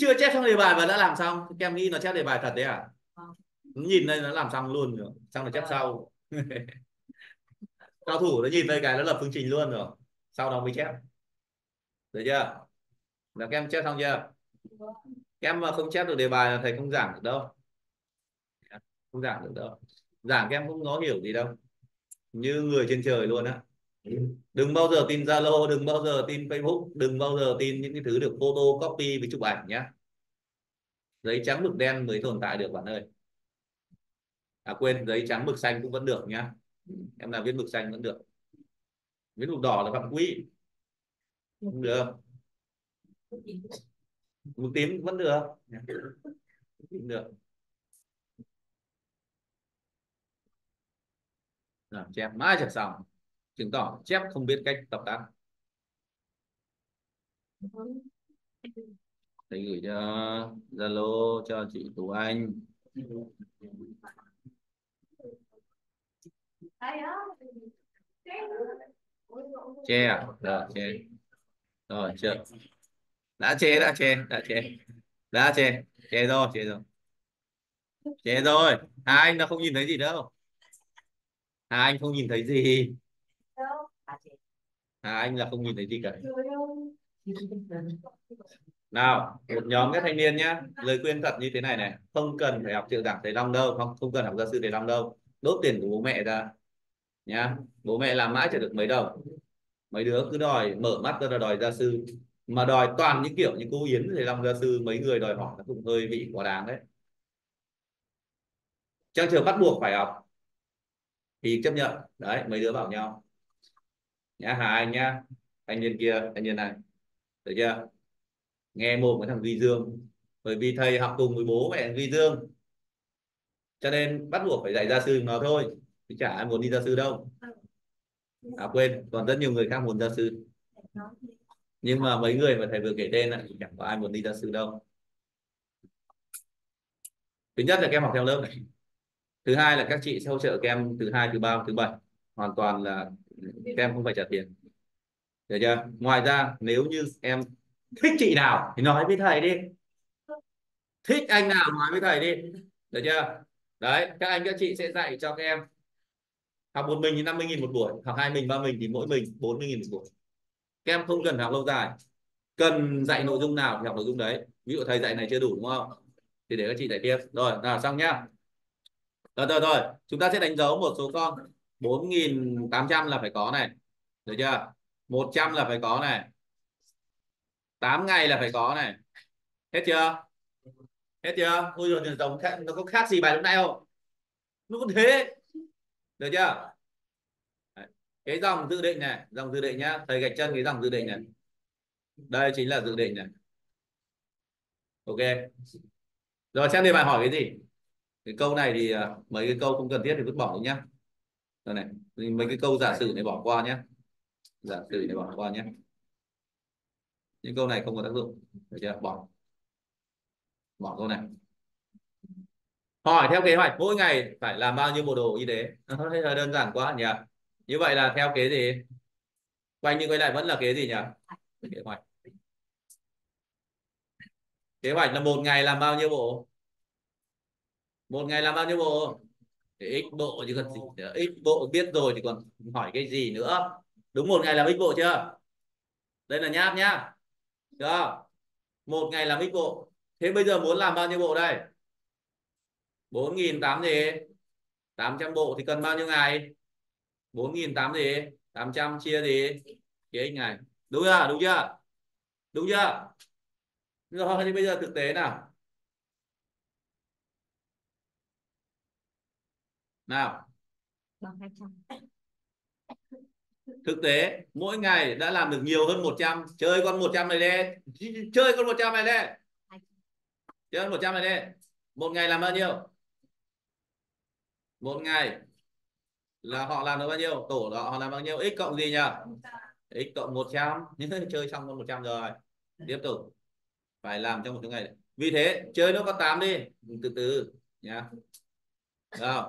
chưa chép xong đề bài mà đã làm xong. Các em nghĩ nó chép đề bài thật đấy à nhìn đây nó làm xong luôn rồi. Xong rồi chép sau. Cao thủ nó nhìn đây cái nó lập phương trình luôn rồi. Sau đó mới chép. Được chưa? Là các em chép xong chưa? Các em mà không chép được đề bài là thầy không giảng được đâu. Không giảng được đâu. Giảng các em không có hiểu gì đâu. Như người trên trời luôn á. Đừng bao giờ tin zalo đừng bao giờ tin facebook đừng bao giờ tin những cái thứ được photo copy với chụp ảnh nhá. Giấy trắng mực đen mới tồn tại được bạn ơi à quên, giấy trắng mực xanh cũng vẫn được nhá. Em nào viết mực xanh vẫn được. Viết mực đỏ là phạm quy. Không? Được mực tím vẫn được. Tím được. Rồi chép, mãi chẳng xong. Chứng tỏ chép không biết cách tập tác. Thầy gửi cho zalo cho chị tú anh che à? Rồi che. Rồi chưa. Đã che đã che đã che. Đã che. Che rồi che rồi. Che rồi. Hai anh nó không nhìn thấy gì đâu. Hai anh không nhìn thấy gì. À, anh là không nhìn thấy gì cả. Nào một nhóm các thanh niên nhá. Lời khuyên thật như thế này này. Không cần phải học trợ giảng thầy long đâu không không cần học gia sư thầy long đâu. Đốt tiền của bố mẹ ra nhá. Bố mẹ làm mãi chỉ được mấy đồng. Mấy đứa cứ đòi mở mắt ra là đòi gia sư. Mà đòi toàn những kiểu như cô Yến thầy long gia sư mấy người đòi hỏi nó cũng hơi bị quá đáng đấy. Trong trường bắt buộc phải học thì chấp nhận. Đấy, mấy đứa bảo nhau. Nhá, hà anh nhá. Anh nhân kia, anh nhân này. Được chưa? Nghe một cái thằng duy dương. Bởi vì thầy học cùng với bố mẹ duy dương. Cho nên bắt buộc phải dạy gia sư nó thôi chứ chả ai muốn đi gia sư đâu? À quên, còn rất nhiều người khác muốn gia sư. Nhưng mà mấy người mà thầy vừa kể tên thì chẳng có ai muốn đi gia sư đâu. Thứ nhất là các em học theo lớp này. Thứ hai là các chị sẽ hỗ trợ các em thứ hai, thứ ba, thứ bảy. Hoàn toàn là các em không phải trả tiền. Được chưa? Ngoài ra, nếu như em thích chị nào thì nói với thầy đi. Thích anh nào nói với thầy đi. Được chưa? Đấy, các anh, các chị sẽ dạy cho các em học một mình thì 50 nghìn một buổi học hai mình ba mình thì mỗi mình 40 nghìn một buổi. Các em không cần học lâu dài. Cần dạy nội dung nào thì học nội dung đấy. Ví dụ thầy dạy này chưa đủ đúng không? Thì để các chị dạy tiếp. Rồi nào xong nhá. Rồi rồi rồi. Chúng ta sẽ đánh dấu một số con. 4.800 là phải có này. Được chưa? 100 là phải có này. 8 ngày là phải có này. Hết chưa? Hết chưa? Ôi rồi giống, nó có khác gì bài lúc nãy không? Nó có thế được chưa? Đấy. cái dòng dự định này, dòng dự định nhá. Thầy gạch chân cái dòng dự định này. Đây chính là dự định này. Ok. Rồi, xem đề bài hỏi cái gì? Cái câu này thì à, mấy cái câu không cần thiết thì vứt bỏ đi nhá. Rồi này. Mấy cái câu giả sử này bỏ qua nhé giả sử này bỏ qua nhé những câu này không có tác dụng. Được chưa? Bỏ. Bỏ câu này hỏi theo kế hoạch, mỗi ngày phải làm bao nhiêu bộ đồ y tế? Hơi đơn giản quá nhỉ? Như vậy là theo kế gì? Quay như quay lại vẫn là kế gì nhỉ? Kế hoạch. Kế hoạch là một ngày làm bao nhiêu bộ? Một ngày làm bao nhiêu bộ? Thì x bộ chứ còn gì x bộ biết rồi thì còn hỏi cái gì nữa? Đúng một ngày làm x bộ chưa? Đây là nháp nhá chưa một ngày làm x bộ. Thế bây giờ muốn làm bao nhiêu bộ đây? Bốn nghìn tám gì? Tám trăm bộ thì cần bao nhiêu ngày? Bốn nghìn tám gì? Tám trăm chia gì? Chia x ngày. Đúng chưa? Đúng chưa? Đúng chưa? Rồi, thì bây giờ thực tế nào? Nào.
Bằng 200
thực tế, mỗi ngày đã làm được nhiều hơn 100 chơi con 100 này lên. Chơi con 100 này lên. Chơi con 100 này lên. Một ngày làm bao nhiêu? Một ngày là họ làm được bao nhiêu? Tổ đó họ làm bao nhiêu? X cộng gì nhỉ? X cộng 100 chơi xong con 100 rồi. Tiếp tục. Phải làm trong một ngày. Vì thế, chơi nó có 8 đi. Từ từ, nhá. Không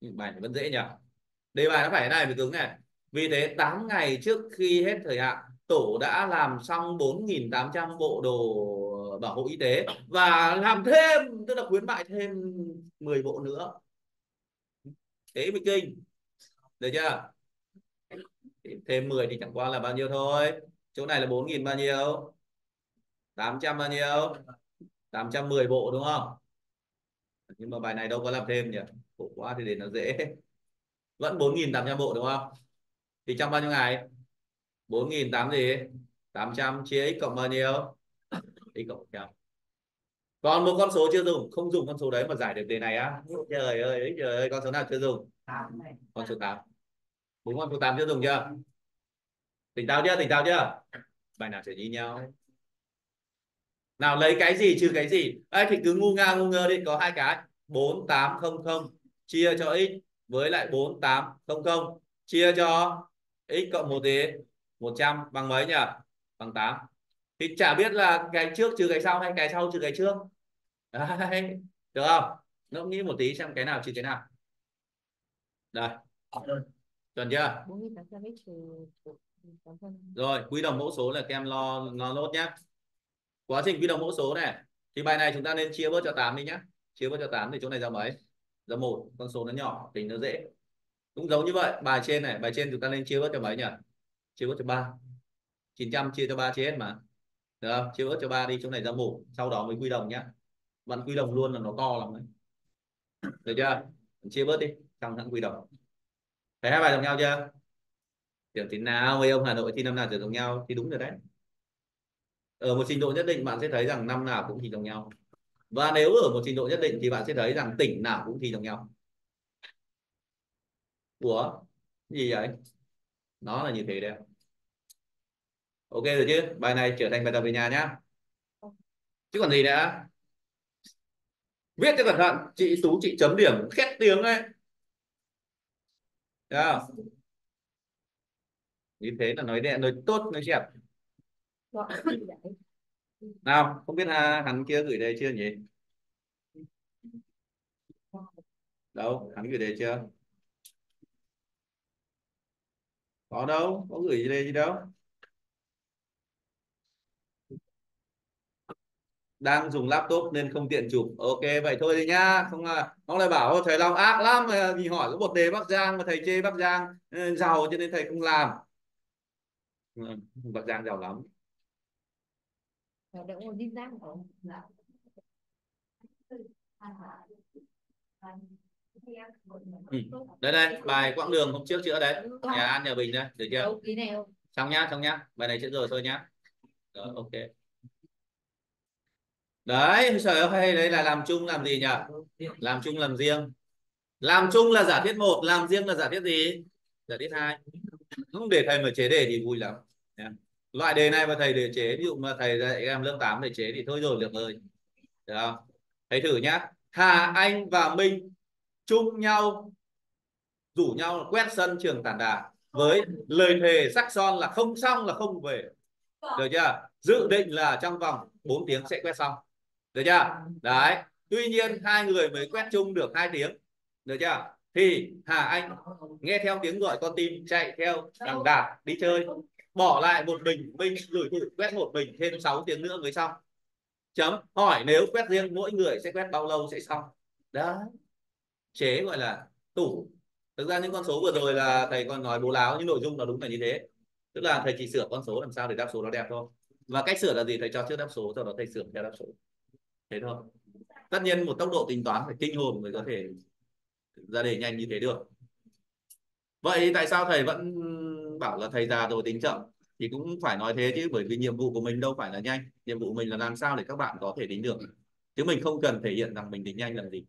bài này vẫn dễ nhỉ? Đề bài nó phải thế này phải cứng này. Vì thế 8 ngày trước khi hết thời hạn, tổ đã làm xong 4.800 bộ đồ bảo hộ y tế và làm thêm, tức là khuyến mại thêm 10 bộ nữa thế mới kinh. Được chưa? Thêm 10 thì chẳng qua là bao nhiêu thôi. Chỗ này là 4.000 bao nhiêu? 800 bao nhiêu? 810 bộ đúng không? Nhưng mà bài này đâu có làm thêm nhỉ? Khổ quá thì để nó dễ. Vẫn 4.800 bộ đúng không? Thì trong bao nhiêu ngày? 4.800 gì? 800 chia x cộng bao nhiêu? X cộng 100 còn một con số chưa dùng? Không dùng con số đấy mà giải được đề này á. Trời ơi trời ơi, con số nào chưa dùng? Con số 8 bốn con số 8 chưa dùng chưa? Tỉnh táo chưa? Tỉnh táo chưa? Bài nào sẽ như nhau. Nào lấy cái gì, trừ cái gì? Ấy thì cứ ngu nga, ngu ngơ đi. Có hai cái. 4800 chia cho x với lại 4800 chia cho x cộng 1 thì 100 bằng mấy nhỉ? Bằng 8 thì chả biết là cái trước trừ cái sau hay cái sau trừ cái trước. Đấy. được không? Ngẫm nghĩ một tí xem cái nào trừ cái nào? Đây. Chuẩn chưa? Rồi, quy đồng mẫu số là các em lo lo nốt nhé quá trình quy đồng mẫu số này, thì bài này chúng ta nên chia bớt cho 8 đi nhé chia bớt cho 8 thì chỗ này ra mấy? Ra một, con số nó nhỏ, tính nó dễ. Cũng giống như vậy, bài trên này, bài trên chúng ta nên chia bớt cho mấy nhỉ? Chia bớt cho 3 900 chia cho 3 chia hết mà. Được không? Chia bớt cho 3 đi, chỗ này ra một. Sau đó mới quy đồng nhá bạn quy đồng luôn là nó to lắm đấy. Được chưa? Chia bớt đi, trong hãng quy đồng. Thấy hai bài giống nhau chưa? Tưởng thì nào mấy ông Hà Nội, thi năm nào tưởng giống nhau? Thì đúng rồi đấy. Ở một trình độ nhất định, bạn sẽ thấy rằng năm nào cũng thi giống nhau. Và nếu ở một trình độ nhất định thì bạn sẽ thấy rằng tỉnh nào cũng thi giống nhau. Của gì vậy? Nó là như thế đấy ok rồi chứ? Bài này trở thành bài tập về nhà nhá. Chứ còn gì nữa? Viết cho cẩn thận chị tú, chị chấm điểm, khét tiếng ấy. Yeah. như thế là nói đẹp nói tốt, nói đẹp nào, không biết hắn kia gửi đây chưa nhỉ? Đâu, hắn gửi đây chưa? Có đâu, có gửi đề gì đâu? Đang dùng laptop nên không tiện chụp. Ok vậy thôi đi nhá. Không là không lại bảo thầy Long ác lắm thì hỏi có một đề Bắc Giang mà thầy chê Bắc Giang ừ, giàu cho nên thầy không làm. Ừ, Bắc Giang giàu lắm.
Không
ừ. đây đây bài quãng đường hôm trước chữa đấy nhà An nhà Bình đây được chưa? Xong nhá xong nhá. Bài này chữa rồi thôi nhá. Rồi ok đấy, trời ơi đấy, là làm chung làm gì nhỉ? Làm chung làm riêng. Làm chung là giả thiết một, làm riêng là giả thiết gì? Giả thiết hai. Không để thầy mà chế đề thì vui lắm. Loại đề này mà thầy để chế, ví dụ mà thầy dạy em lớp 8 để chế thì thôi rồi, được ơi được không? Thầy thử nhá. Hà, Anh và Minh chung nhau, rủ nhau quét sân trường tản đà với lời thề sắc son là không xong là không về. Được chưa? Dự định là trong vòng 4 tiếng sẽ quét xong được chưa? Đấy. Tuy nhiên hai người mới quét chung được hai tiếng. Được chưa? Thì Hà Anh nghe theo tiếng gọi con tim, chạy theo đằng Đạt đi chơi. Bỏ lại một mình minh gửi thử quét một mình thêm 6 tiếng nữa mới xong. Chấm. Hỏi nếu quét riêng, mỗi người sẽ quét bao lâu sẽ xong? Đó chế gọi là tủ. Thực ra những con số vừa rồi là thầy còn nói bố láo, nhưng nội dung là đúng là như thế. Tức là thầy chỉ sửa con số làm sao để đáp số nó đẹp thôi. Và cách sửa là gì? Thầy cho trước đáp số, sau đó thầy sửa theo đáp số thế thôi. Tất nhiên một tốc độ tính toán phải kinh hồn mới có thể ra đề nhanh như thế được. Vậy tại sao thầy vẫn bảo là thầy già rồi tính chậm? Thì cũng phải nói thế chứ, bởi vì nhiệm vụ của mình đâu phải là nhanh. Nhiệm vụ của mình là làm sao để các bạn có thể tính được. Chứ mình không cần thể hiện rằng mình tính nhanh làm gì.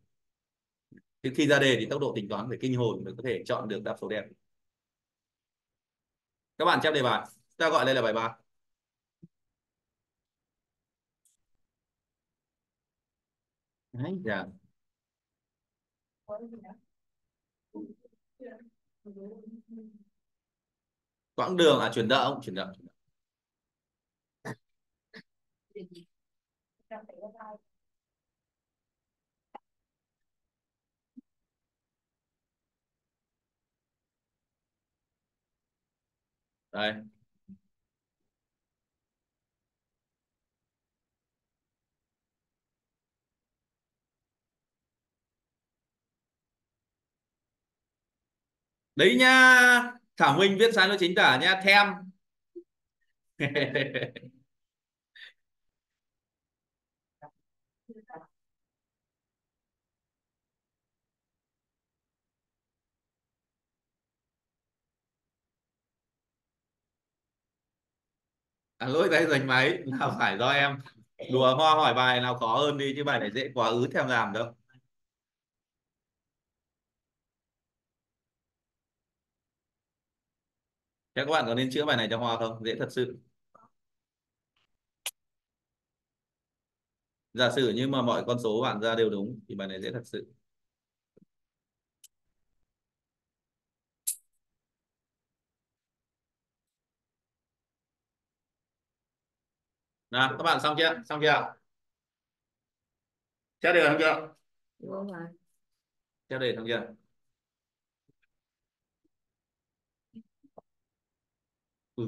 Thì khi ra đề thì tốc độ tính toán phải kinh hồn mới có thể chọn được đáp số đẹp. Các bạn chép đề bài. Ta gọi đây là bài ba. Đấy, dạ. quãng đường à chuyển động chuyển động đây đấy nha Thảo Minh viết sai lỗi chính tả nha thêm à, lỗi tay giành máy là phải do em. Đùa hoa hỏi bài nào khó hơn đi chứ bài này dễ quá ứ theo làm đâu. Các bạn có nên chữa bài này cho Hoa không? Dễ thật sự. Giả sử như mà mọi con số bạn ra đều đúng thì bài này dễ thật sự. Nào, các bạn xong chưa? Xong chưa? Chắc đề xong chưa? Chắc đề xong chưa? Ui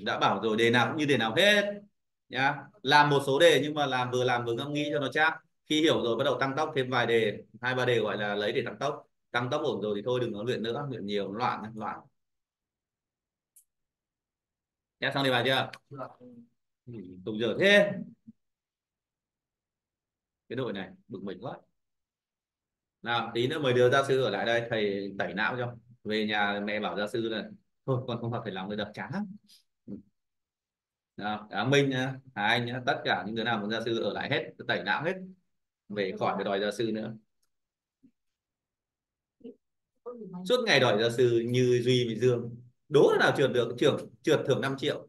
đã bảo rồi, đề nào cũng như đề nào hết, nhá. Làm một số đề nhưng mà làm vừa làm vừa ngẫm nghĩ cho nó chắc. Khi hiểu rồi bắt đầu tăng tốc thêm vài đề, hai, ba đề gọi là lấy để tăng tốc. Tăng tốc ổn rồi thì thôi, đừng có luyện nữa, luyện nhiều, loạn loạn. Nhá xong đề bài chưa? Ừ, tùng giờ thế. Cái đội này bực mình quá. Nào, tí nữa mời đưa gia sư ở lại đây, thầy tẩy não cho. Về nhà mẹ bảo gia sư là thôi con không phải làm người đập chán lắm nào, Minh hai Hà Anh tất cả những đứa nào muốn gia sư ở lại hết, tẩy não hết, về khỏi phải đòi gia sư nữa. Suốt ngày đòi gia sư như Duy với Dương, đố nào trượt được trưởng trượt thưởng 5 triệu,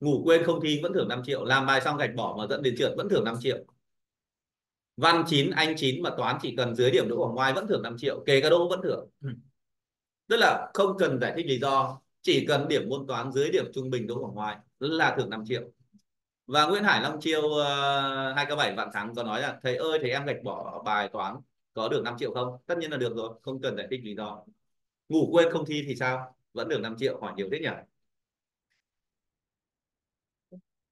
ngủ quên không thi vẫn thưởng 5 triệu, làm bài xong gạch bỏ mà dẫn đến trượt vẫn thưởng 5 triệu. Văn 9, Anh 9 mà toán chỉ cần dưới điểm đỗ ở ngoài vẫn thưởng 5 triệu, kể cả đỗ vẫn thưởng. Tức là không cần giải thích lý do, chỉ cần điểm môn toán dưới điểm trung bình đỗ ở ngoài là thưởng 5 triệu. Và Nguyễn Hải Long Chiêu uh, 2 k 7 vạn thắng có nói là thầy ơi thầy em gạch bỏ bài toán có được 5 triệu không? Tất nhiên là được rồi không cần giải thích lý do. Ngủ quên không thi thì sao? Vẫn được 5 triệu hỏi nhiều thế nhỉ?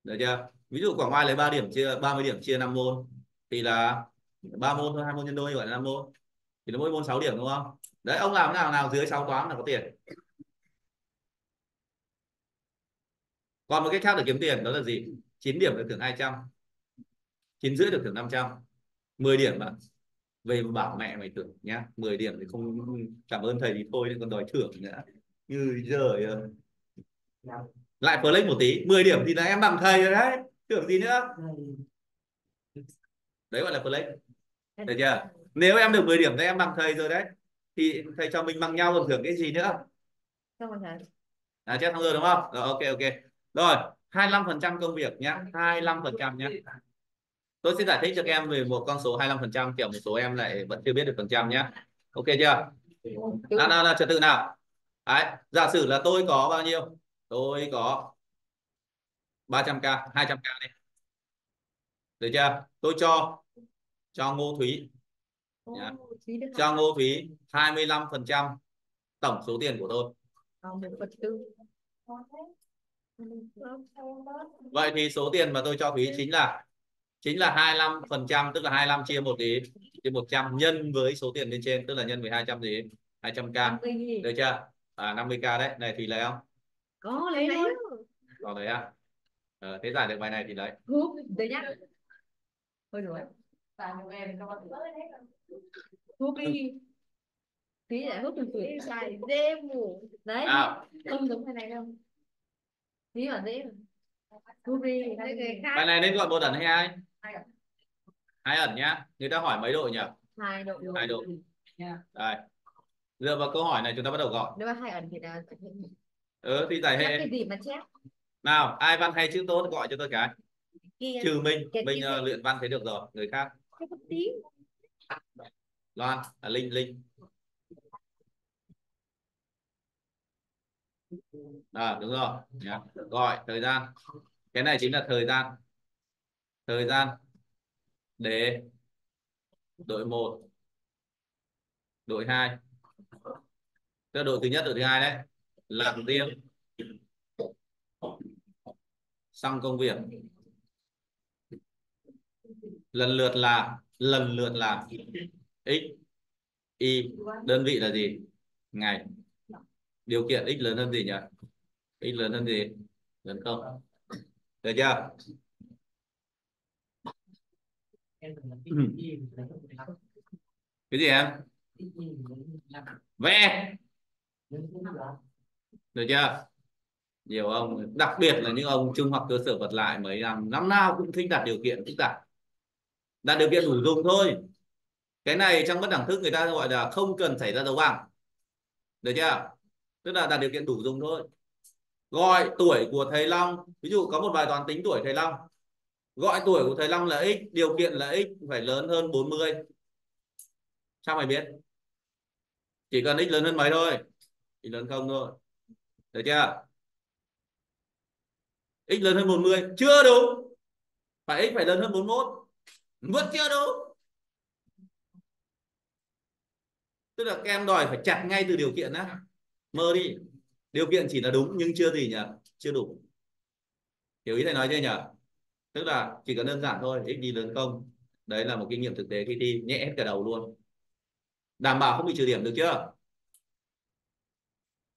Được chưa? Ví dụ Quảng ngoài lấy 3 điểm chia 30 điểm chia 5 môn thì là 3 môn thôi hai môn nhân đôi gọi là 5 môn. Thì nó mỗi môn 6 điểm đúng không? Đấy ông làm nào nào dưới 6 toán là có tiền. Còn một cách khác để kiếm tiền đó là gì? 9 điểm được thưởng 200 9 rưỡi được thưởng 500 10 điểm mà về bảo mẹ mày thưởng nhá 10 điểm thì không cảm ơn thầy thì thôi còn đòi thưởng nữa. Như giời ơi. Lại flex một tí 10 điểm thì là em bằng thầy rồi đấy thưởng gì nữa? Đấy gọi là flex. Được chưa? Nếu em được 10 điểm thì em bằng thầy rồi đấy. Thì thầy cho mình bằng nhau còn thưởng cái gì nữa? À chết xong rồi đúng không? Rồi ok ok rồi 25 phần trăm công việc nhá. 25 phần trăm nhá. Tôi sẽ giải thích cho các em về một con số 25 phần trăm kiểu một số em lại vẫn chưa biết được phần trăm nhá. Ok chưa? Nào nào, nào trật tự nào. Đấy giả sử là tôi có bao nhiêu? Tôi có 300k 200k đi. Được chưa? Tôi cho cho Ngô Thúy. Nhá. cho Ngô Thúy 25 phần trăm tổng số tiền của tôi vậy thì số tiền mà tôi cho Thúy chính là chính là 25 phần trăm tức là 25 chia một tí chia 100 nhân với số tiền bên trên tức là nhân với 200 gì? 200k được chưa? À 50k đấy. Này thì lấy không?
Có lấy lấy
còn đấy à? Ờ, thế giải được bài này thì lấy.
Đấy nhá thôi rồi. Một em cho con. Thuốc đi. Tí lại hút từ tuổi xài dê mù đấy.
À.
không giống cái này đâu tí mà. Dễ
bài này nên gọi một ẩn hay hai? Hai ẩn. Nhá. Người ta hỏi mấy độ nhỉ?
Hai độ.
Hai độ. Đây. Dựa vào câu hỏi này chúng ta bắt đầu gọi.
Nếu mà hai ẩn thì là
ừ thì giải hệ.
cái gì mà chép?
Nào ai văn hay chữ tốt gọi cho tôi cái.
Kia.
trừ mình. Mình uh, luyện văn thấy được rồi. Người khác. Loan à, linh linh à đúng rồi. Yeah. gọi, thời gian. Cái này chính là thời gian. Thời gian để đội 1 đội 2 tức đội thứ nhất, đội thứ hai đấy. Làm riêng. Xong công việc. Lần lượt là lần lượt là x, y, đơn vị là gì? Ngày điều kiện x lớn hơn gì nhỉ? X lớn hơn gì? Lớn không? Được chưa? Cái gì em? Vẽ. Được chưa? Nhiều ông, đặc biệt là những ông trung học cơ sở vật lại mấy năm năm nào cũng thích đặt điều kiện phức tạp đặt điều kiện đủ dùng thôi. Cái này trong bất đẳng thức người ta gọi là không cần xảy ra dấu bằng được chưa? Tức là đạt điều kiện đủ dùng thôi. Gọi tuổi của thầy Long, ví dụ có một bài toán tính tuổi thầy Long. Gọi tuổi của thầy Long là x, điều kiện là x phải lớn hơn 40 sao mày biết? Chỉ cần x lớn hơn mấy thôi. X lớn không thôi. Được chưa? X lớn hơn 40 chưa đúng. Phải x phải lớn hơn 41 vẫn chưa đúng. Tức là các em đòi phải chặt ngay từ điều kiện á mơ đi. Điều kiện chỉ là đúng nhưng chưa gì nhỉ? Chưa đủ. Hiểu ý thầy nói chưa nhỉ? Tức là chỉ cần đơn giản thôi, x đi lớn không? Đấy là một kinh nghiệm thực tế khi thi, nhẹ hết cả đầu luôn. Đảm bảo không bị trừ điểm được chưa?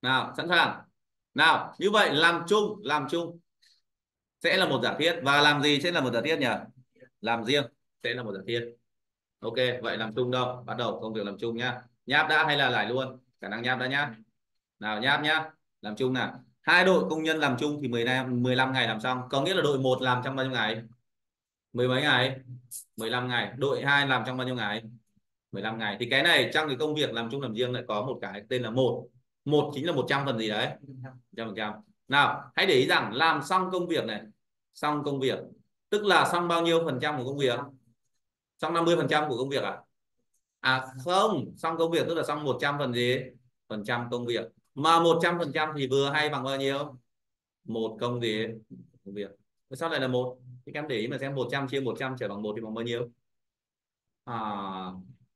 Nào, sẵn sàng. Nào, như vậy làm chung làm chung. Sẽ là một giả thiết. Và làm gì sẽ là một giả thiết nhỉ? Làm riêng, sẽ là một giả thiết. Ok, vậy làm chung đâu? Bắt đầu công việc làm chung nhá. Nháp đã hay là lại luôn? Khả năng nháp đã nhá nào nháp nhá. Làm chung nào. Hai đội công nhân làm chung thì 15 15 ngày làm xong. Có nghĩa là đội 1 làm trong bao nhiêu ngày? Mười mấy ngày? 15 ngày. Đội 2 làm trong bao nhiêu ngày? 15 ngày. Thì cái này trong cái công việc làm chung làm riêng lại có một cái tên là một. Một chính là 100 phần gì đấy? Trăm phần trăm. Nào, hãy để ý rằng làm xong công việc này, xong công việc, tức là xong bao nhiêu phần trăm của công việc? Xong 50 phần trăm của công việc à? À không. Xong công việc tức là xong 100 phần gì? Phần trăm công việc mà 100 phần trăm thì vừa hay bằng bao nhiêu? Một công gì công việc. Sao lại là một. Thì các em để ý mà xem 100 chia 100 trở bằng một thì bằng bao nhiêu? À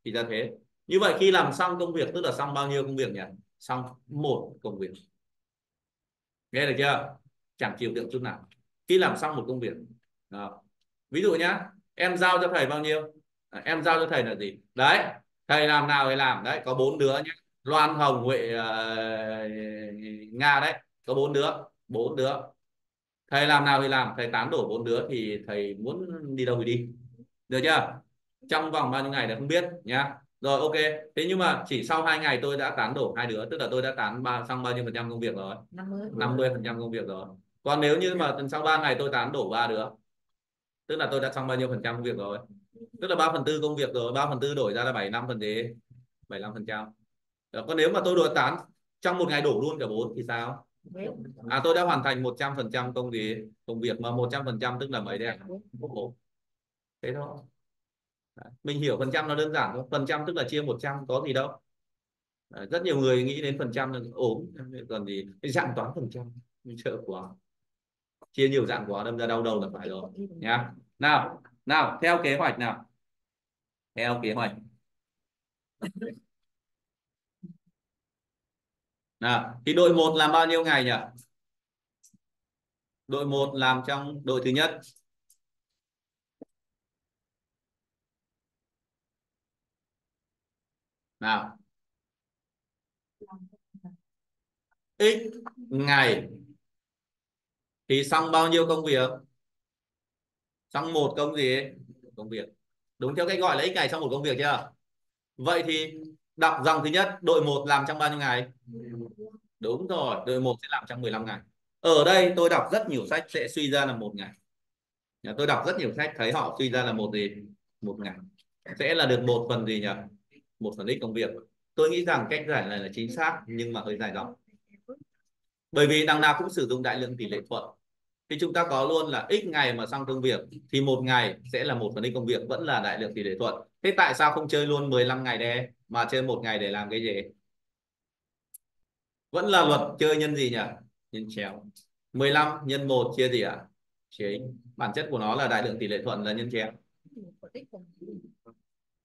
thì ra thế. Như vậy khi làm xong công việc tức là xong bao nhiêu công việc nhỉ? Xong một công việc. Nghe được chưa? Chẳng chịu tượng chút nào. Khi làm xong một công việc. Đó. ví dụ nhá em giao cho thầy bao nhiêu? À, em giao cho thầy là gì? Đấy thầy làm nào thì làm. Đấy có bốn đứa nhé Loan Hồng Huệ uh, Nga đấy có bốn đứa bốn đứa. Thầy làm nào thì làm thầy tán đổ bốn đứa thì thầy muốn đi đâu thì đi. Được chưa? Trong vòng bao nhiêu ngày là không biết nhá. Rồi ok. Thế nhưng mà chỉ sau hai ngày tôi đã tán đổ hai đứa tức là tôi đã tán ba xong bao nhiêu phần trăm công việc rồi? 50 phần trăm công việc rồi. Còn nếu như mà sau ba ngày tôi tán đổ ba đứa tức là tôi đã xong bao nhiêu phần trăm công việc rồi? Tức là ba phần tư công việc rồi ba phần tư đổi ra là bảy năm phần gì bảy năm phần trăm còn nếu mà tôi đổi tán trong một ngày đổ luôn cả bốn thì sao? À tôi đã hoàn thành 100 phần trăm công gì công việc mà 100 phần trăm tức là mấy đấy thế thôi. Mình hiểu phần trăm nó đơn giản thôi. Phần trăm tức là chia 100 có gì đâu. Rất nhiều người nghĩ đến phần trăm là, ốm, còn gì? Cái dạng toán phần trăm sợ quá. Chia nhiều dạng quá đâm ra đau đầu là phải rồi, nhá. Nào nào, theo kế hoạch nào? Theo kế hoạch nào, thì đội 1 làm bao nhiêu ngày nhỉ? Đội 1 làm trong đội thứ nhất. Nào. X ngày. Thì xong bao nhiêu công việc? Xong một công gì công việc. Đúng theo cách gọi là x ngày, xong một công việc chưa? Vậy thì đọc dòng thứ nhất đội 1 làm trong bao nhiêu ngày? Đúng rồi đội 1 sẽ làm trong 15 ngày. Ở đây tôi đọc rất nhiều sách sẽ suy ra là một ngày. Tôi đọc rất nhiều sách thấy họ suy ra là một gì? Một ngày. Sẽ là được một phần gì nhỉ? Một phần ít công việc. Tôi nghĩ rằng cách giải này là chính xác nhưng mà hơi dài dòng. Bởi vì đằng nào cũng sử dụng đại lượng tỷ lệ thuận. Thì chúng ta có luôn là x ngày mà xong công việc thì một ngày sẽ là một phần x công việc vẫn là đại lượng tỷ lệ thuận. Thế tại sao không chơi luôn 15 ngày đây mà trên một ngày để làm cái gì? Vẫn là luật chơi nhân gì nhỉ? Nhân chéo. 15 nhân 1 chia gì ạ? À? chia bản chất của nó là đại lượng tỷ lệ thuận là nhân chéo.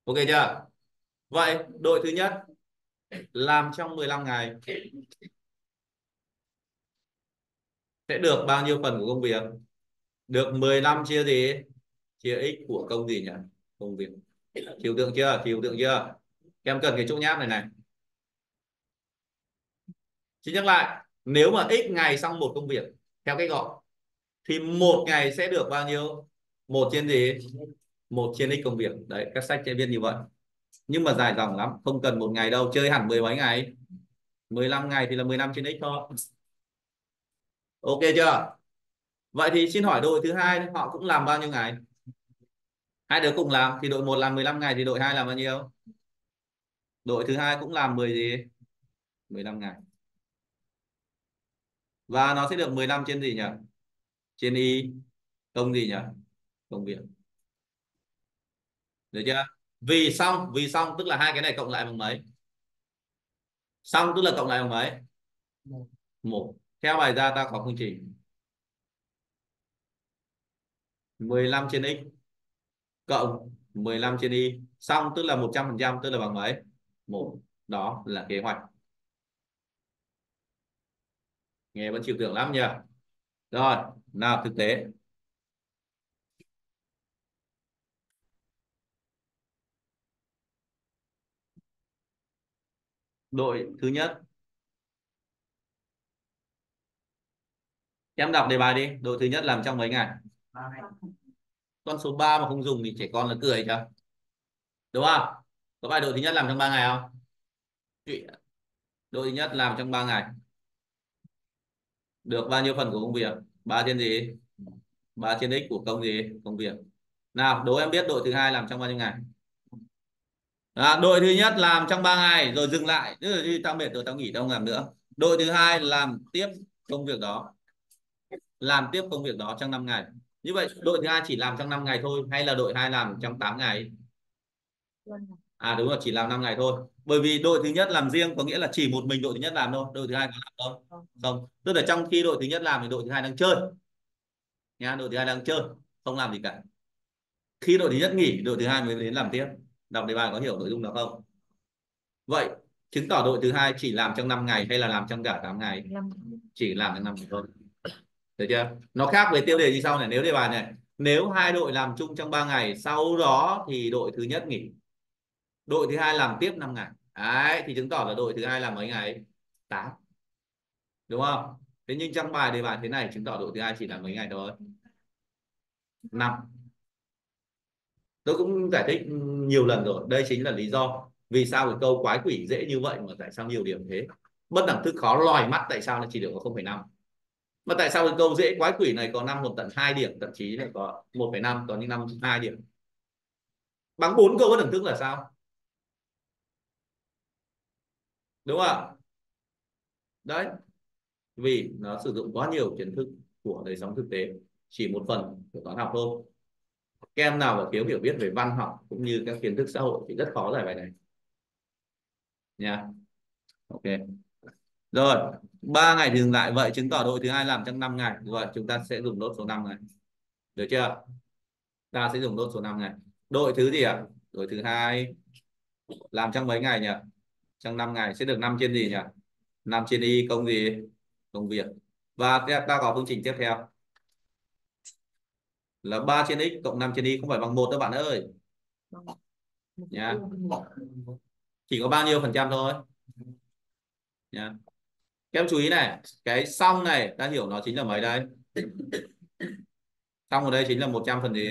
Ok chưa? Vậy, đội thứ nhất làm trong 15 ngày sẽ được bao nhiêu phần của công việc? Được 15 chia gì? Chia x của công gì nhỉ? Công việc. Chiều tượng chưa? Chiều tượng chưa? Em cần cái chỗ nháp này này. Chỉ nhắc lại, nếu mà x ngày xong một công việc, theo cách gọi, thì một ngày sẽ được bao nhiêu? Một trên gì? Một trên x công việc. Đấy, các sách sẽ viết như vậy. Nhưng mà dài dòng lắm, không cần một ngày đâu, chơi hẳn mười mấy ngày. 15 ngày thì là 15 trên x thôi. Ok chưa? Vậy thì xin hỏi đội thứ hai, họ cũng làm bao nhiêu ngày? Hai đứa cùng làm, thì đội 1 làm 15 ngày, thì đội 2 làm bao nhiêu? Đội thứ hai cũng làm 10 gì? 15 ngày. Và nó sẽ được 15 trên gì nhỉ? Trên y. Công gì nhỉ? Công việc. Được chưa? Vì xong vì xong, tức là hai cái này cộng lại bằng mấy? Xong, tức là cộng lại bằng mấy? Một. Theo bài ra ta có phương trình 15 trên x cộng 15 trên y. Xong, tức là 100% tức là bằng mấy? Một đó là kế hoạch. Nghe vẫn chịu tưởng lắm nhỉ? Rồi nào thực tế. Đội thứ nhất. Em đọc đề bài đi đội thứ nhất làm trong mấy ngày? Con số 3 mà không dùng thì trẻ con là cười chưa? Đúng không có bài đội thứ nhất làm trong 3 ngày không? Đội thứ nhất làm trong 3 ngày. Được bao nhiêu phần của công việc? Ba trên gì? Ba trên x của công gì? Công việc. Nào đố em biết đội thứ hai làm trong bao nhiêu ngày. À, đội thứ nhất làm trong 3 ngày rồi dừng lại. Tức là tao mệt rồi tao nghỉ tao không làm nữa. Đội thứ hai làm tiếp công việc đó. Làm tiếp công việc đó trong 5 ngày. Như vậy đội thứ hai chỉ làm trong 5 ngày thôi hay là đội hai làm trong 8 ngày? À đúng rồi chỉ làm 5 ngày thôi bởi vì đội thứ nhất làm riêng có nghĩa là chỉ một mình đội thứ nhất làm thôi đội thứ hai có làm không không tức là trong khi đội thứ nhất làm thì đội thứ hai đang chơi nha đội thứ hai đang chơi không làm gì cả khi đội thứ nhất nghỉ đội thứ hai mới đến làm tiếp đọc đề bài có hiểu nội dung đó không vậy chứng tỏ đội thứ hai chỉ làm trong 5 ngày hay là làm trong cả 8 ngày
5
chỉ làm trong 5 ngày thôi được chưa nó khác với tiêu đề như sau này nếu đề bài này nếu hai đội làm chung trong 3 ngày sau đó thì đội thứ nhất nghỉ đội thứ hai làm tiếp 5 ngày đấy thì chứng tỏ là đội thứ hai làm mấy ngày? 8 đúng không? Thế nhưng trong bài đề bài thế này chứng tỏ đội thứ hai chỉ làm mấy ngày thôi? 5 tôi cũng giải thích nhiều lần rồi. Đây chính là lý do vì sao cái câu quái quỷ dễ như vậy mà tại sao nhiều điểm thế? Bất đẳng thức khó lòi mắt tại sao nó chỉ được có 0,5 mà tại sao cái câu dễ quái quỷ này có năm một tận 2 điểm thậm chí lại có 1,5 có những năm 2 điểm? Bằng bốn câu bất đẳng thức là sao? Đúng không ạ? Đấy. Vì nó sử dụng quá nhiều kiến thức của đời sống thực tế, chỉ một phần của toán học thôi. Các em nào mà thiếu hiểu biết về văn học cũng như các kiến thức xã hội thì rất khó giải bài này. Nha. Ok. Rồi, ba ngày thì dừng lại. Vậy chứng tỏ đội thứ hai làm trong 5 ngày. Rồi, chúng ta sẽ dùng nốt số 5 này. Được chưa? Ta sẽ dùng nốt số 5 ngày đội thứ gì ạ? À? đội thứ hai. Làm trong mấy ngày nhỉ? Trong 5 ngày sẽ được 5 trên gì nhỉ? 5 trên y, công gì công việc. Và ta có phương trình tiếp theo. Là 3 trên x cộng 5 trên y không phải bằng một đâu bạn ơi. Nha chỉ có bao nhiêu phần trăm thôi. Nha các em chú ý này, cái xong này, ta hiểu nó chính là mấy đây? Xong ở đây chính là 100 phần gì?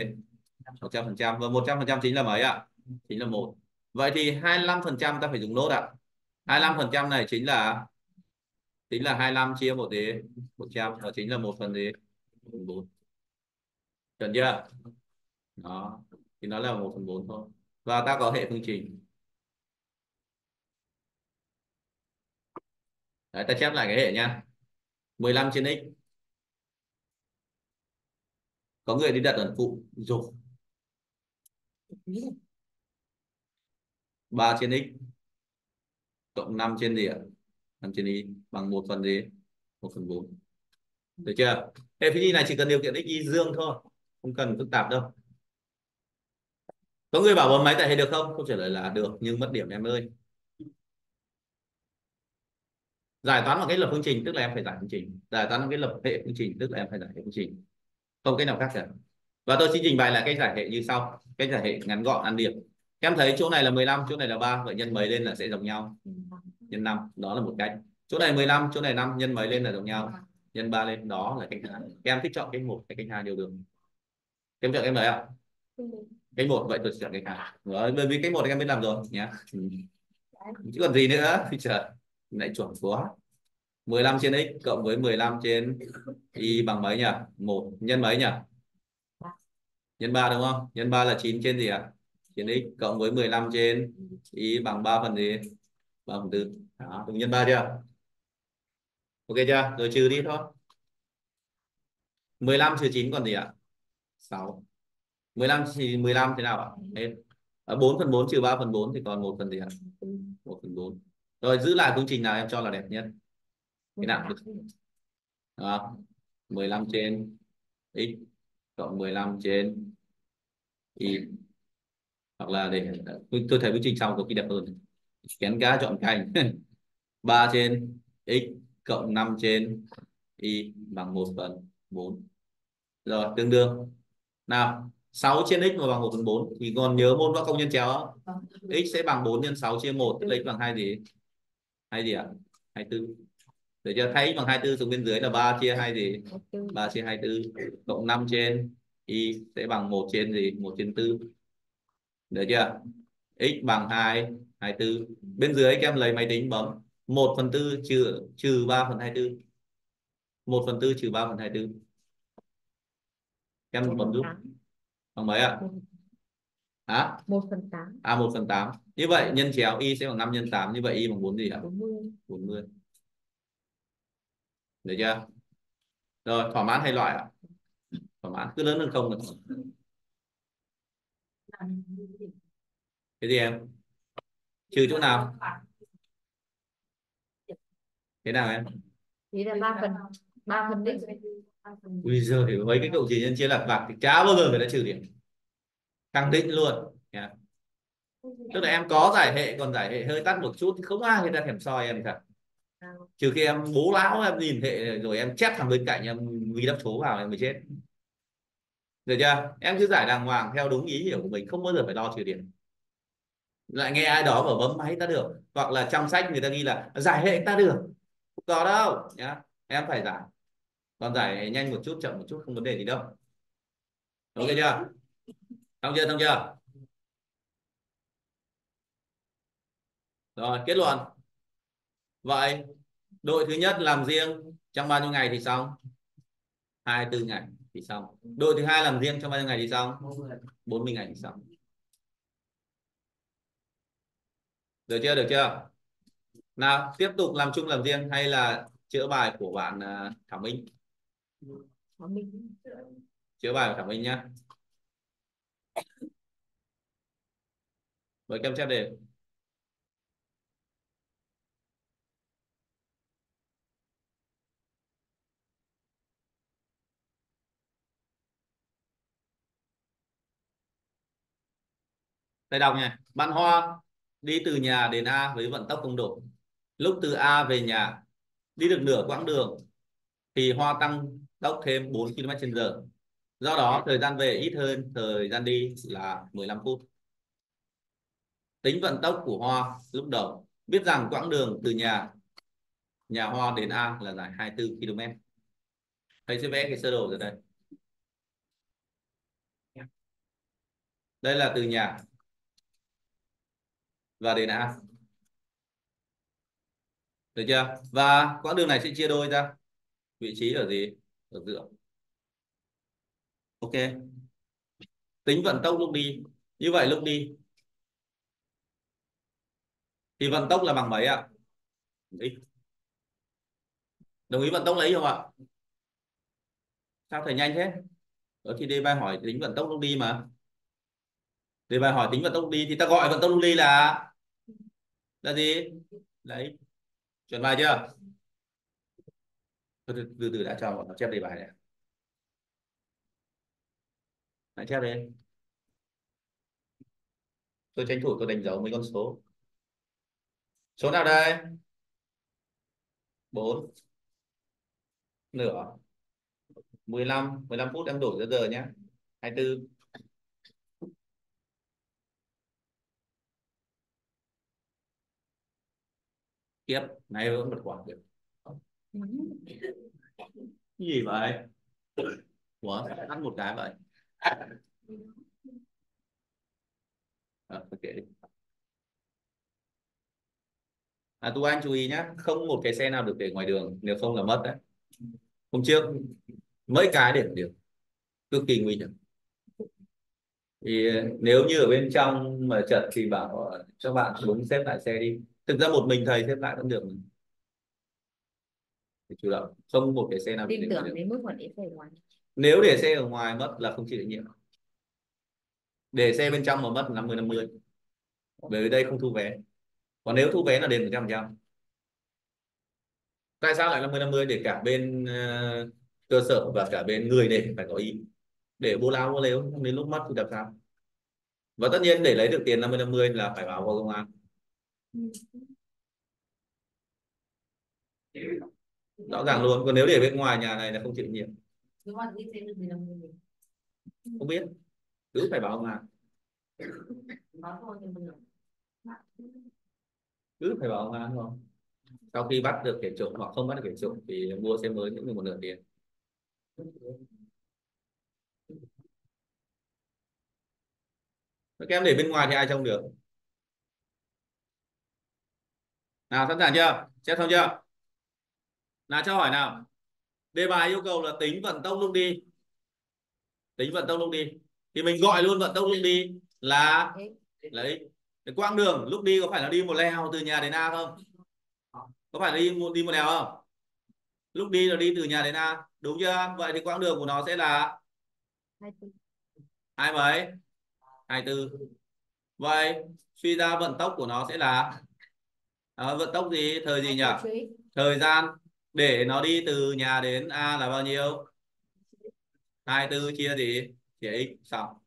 100 phần trăm. Và 100 phần trăm chính là mấy ạ? À? chính là một. Vậy thì 25 phần trăm ta phải dùng nốt ạ. à? 25 phần trăm này chính là tính là 25 chia một gì 100 đó chính là một phần gì 4 Chuẩn chưa? Đó. Thì nó là 1 phần 4 thôi. Và ta có hệ phương trình. Đấy, ta chép lại cái hệ nha. 15 trên x. Có người đi đặt ẩn phụ rồi. 3 trên x cộng 5 trên gì ạ? 5 trên y bằng 1 phần gì? 1 phần 4. Được chưa? Hệ phương trình này, chỉ cần điều kiện x y dương thôi, không cần phức tạp đâu có người bảo bấm máy tại hệ được không câu trả lời là được, nhưng mất điểm em ơi giải toán bằng cách lập phương trình, tức là em phải giải phương trình giải toán bằng cách lập hệ phương trình, tức là em phải giải hệ phương trình không cách nào khác cả và tôi xin trình bày lại cách giải hệ như sau cách giải hệ ngắn gọn, ăn điểm em thấy chỗ này là 15 chỗ này là 3 vậy nhân mấy lên là sẽ giống nhau. Nhân 5 đó là một cách. Chỗ này 15 chỗ này 5 nhân mấy lên là giống nhau. Nhân 3 lên đó là cách hai. Em thích chọn cách một hay cách hai đều được. Em chọn em đấy ạ. Cách một vậy tôi sẽ chọn cách hai. Bởi vì cách một em biết làm rồi nhé. Ừ. chứ còn gì nữa? Thì trời lại chuẩn quá. 15 trên x cộng với 15 trên y bằng mấy nhỉ? Một nhân mấy nhỉ? Nhân 3 đúng không? Nhân 3 là 9 trên gì ạ trên x cộng với 15 trên. Y bằng 3 phần gì? 3 phần 4 đó, đúng nhân 3 chưa? Ok chưa? Rồi trừ đi thôi. 15 trừ 9 còn gì ạ? 6 15 thì 15 thế nào ạ? Hết. Ờ, 4 phần 4 trừ 3 phần 4 thì còn 1 phần gì ạ? 1 phần 4 rồi, giữ lại phương trình nào em cho là đẹp nhất? Cái nào? Được đó. 15 trên x cộng 15 trên y hoặc là để, tôi thấy quy trình sau có khi đẹp hơn. Kén cá chọn cành 3 trên x cộng 5 trên y bằng 1 phần 4 rồi, tương đương. Nào 6 trên x mà bằng 1 phần 4 thì còn nhớ môn võ công nhân chéo không? x sẽ bằng 4 nhân 6 chia 1 tức là x bằng 2 gì? 2 gì ạ? À? 24 để cho thay x bằng 24 xuống bên dưới là 3 chia 2 gì? 3 chia 24 cộng 5 trên y sẽ bằng 1 trên gì? 1 trên 4 được chưa? X bằng 2 24 bên dưới các em lấy máy tính bấm. 1 phần 4 trừ trừ 3 phần 24 1 phần 4 trừ 3 phần 24 em bấm giúp. bằng mấy ạ? Hả?
1 phần 8
à 1 phần 8 như vậy nhân chéo y sẽ bằng 5 nhân 8 như vậy y bằng 4 gì ạ?
40
40 được chưa? Rồi thỏa mãn hay loại ạ? Thỏa mãn. Cứ lớn hơn không được cái gì em? Trừ chỗ nào? Thế nào em?
Thì là 3 phần 3 phần x
Ui giời, mấy cái cậu chỉ nhân chia lạc vặt thì chả bao giờ người ta trừ điểm. Khẳng định luôn nha tức là em có giải hệ còn giải hệ hơi tắt một chút thì không ai người ta thèm soi em cả trừ khi em bố lão em nhìn hệ rồi em chép thằng bên cạnh em ghi đáp số vào em mới chết được chưa? Em cứ giải đàng hoàng theo đúng ý hiểu của mình, không bao giờ phải lo trừ điểm. Lại nghe ai đó mà bấm máy ta được, hoặc là trong sách người ta ghi là giải hệ ta được. Không có đâu, nhá. Em phải giải. Còn giải nhanh một chút, chậm một chút, không vấn đề gì đâu. Ok chưa? Xong chưa xong chưa? Rồi, kết luận. Vậy, đội thứ nhất làm riêng trong bao nhiêu ngày thì xong? 24 ngày thì xong. Đội thứ hai làm riêng trong bao nhiêu ngày thì xong? 40 ngày thì xong. Được chưa? Được chưa? Nào, tiếp tục làm chung làm riêng hay là chữa bài của bạn à, Thảo Minh? Chữa bài của Thảo Minh nhá. Với kem chép đề Đây đọc nha. Bạn Hoa, đi từ nhà đến A với vận tốc không độ. Lúc từ A về nhà, đi được nửa quãng đường, thì Hoa tăng tốc thêm 4 km/h. Do đó, thời gian về ít hơn thời gian đi là 15 phút. Tính vận tốc của Hoa lúc đầu, biết rằng quãng đường từ nhà nhà Hoa đến A là dài 24 km. Thầy sẽ vẽ cái sơ đồ rồi đây. Đây là từ nhà và đề A. Được chưa? Và quãng đường này sẽ chia đôi ra. Vị trí ở gì? Ở giữa. Ok. Tính vận tốc lúc đi. Như vậy lúc đi. Thì vận tốc là bằng mấy ạ? X. Đồng ý vận tốc lấy không ạ? Sao thầy nhanh thế? Ở thì đề bài hỏi tính vận tốc lúc đi mà. Đề bài hỏi tính vận tốc đi thì ta gọi vận tốc lúc đi là là gì? Đấy chuẩn bài chưa? Từ từ, từ đã cho nó chép đề bài này. Lại chép đi. Tôi tranh thủ tôi đánh dấu mấy con số. Số nào đây? Bốn. Nửa. 15 15 phút em đổi ra giờ nhé 24 tiếp nay vẫn bật quả được gì vậy? Ủa ăn một cái vậy. À, okay. à, tu anh chú ý nhé không một cái xe nào được để ngoài đường nếu không là mất đấy. Hôm trước mấy cái để được cực kỳ nguy hiểm. Thì ờ, nếu như ở bên trong mà chật thì bảo cho bạn đúng xếp lại xe đi thực ra một mình thầy xếp lại vẫn được thì chủ động không một cái xe nào
tin tưởng đến mức mà để xe ngoài.
Nếu để xe ở ngoài mất là không chịu trách nhiệm. Để xe bên trong mà mất 50 50 bởi vì đây không thu vé. Còn nếu thu vé là đền 100 trăm tại sao lại 50 50 để cả bên uh, cơ sở và cả bên người để phải có ý. Để bố lao bố nếu đến lúc mất thì làm sao? Và tất nhiên để lấy được tiền 50 50 là phải báo vào công an rõ ràng luôn còn nếu để bên ngoài nhà này là không chịu nhiệm không biết cứ phải báo mà. Cứ phải báo mà không? Sau khi bắt được kẻ trộm hoặc không bắt được kẻ trộm thì mua xe mới những một nửa tiền. Các em để bên ngoài thì ai trông được nào, sẵn sàng chưa? Chép xong chưa? Nào, cho hỏi nào. Đề bài yêu cầu là tính vận tốc lúc đi. Tính vận tốc lúc đi. Thì mình gọi luôn vận tốc lúc đi là lấy cái quãng đường lúc đi có phải là đi một lèo từ nhà đến A không? Có phải là đi một đi một lèo không? Lúc đi là đi từ nhà đến A. Đúng chưa? Vậy thì quãng đường của nó sẽ là hai mấy? Hai tư. Vậy suy ra vận tốc của nó sẽ là à, vận tốc gì? Thời gì nhỉ? thời gian. Để nó đi từ nhà đến A là bao nhiêu? 24 chia gì? Chia x xong.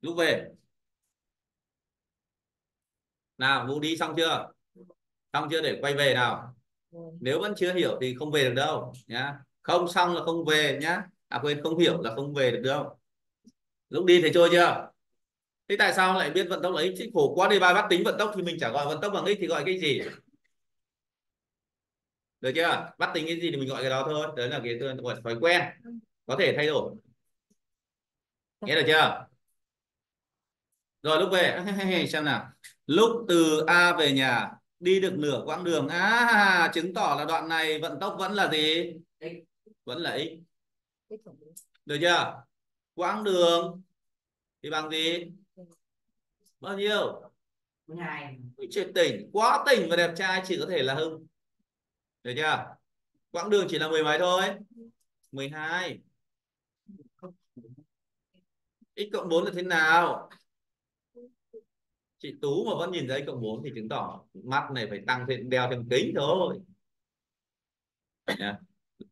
Lúc về. Nào vũ đi xong chưa? Xong chưa để quay về nào? Nếu vẫn chưa hiểu thì không về được đâu nhá. Không xong là không về nhá. À quên không hiểu là không về được đâu. Lúc đi thấy trôi chưa thế tại sao lại biết vận tốc là x? Chứ khổ quá đề bài bắt tính vận tốc thì mình chả gọi vận tốc bằng x thì gọi cái gì? Được chưa? Bắt tính cái gì thì mình gọi cái đó thôi. Đấy là cái gọi thói quen. Có thể thay đổi. Nghe được chưa? Rồi, lúc về. Xem nào. Lúc từ A về nhà, đi được nửa quãng đường. À chứng tỏ là đoạn này vận tốc vẫn là gì? Vẫn là x. Được chưa? Quãng đường. Thì bằng gì? Bao nhiêu? Chuyện tỉnh quá tỉnh và đẹp trai chỉ có thể là hưng. Được chưa? Quãng đường chỉ là mười mấy thôi. 12 x cộng 4 là thế nào? Chị Tú mà vẫn nhìn thấy cộng 4 thì chứng tỏ mắt này phải tăng thêm đeo thêm kính thôi.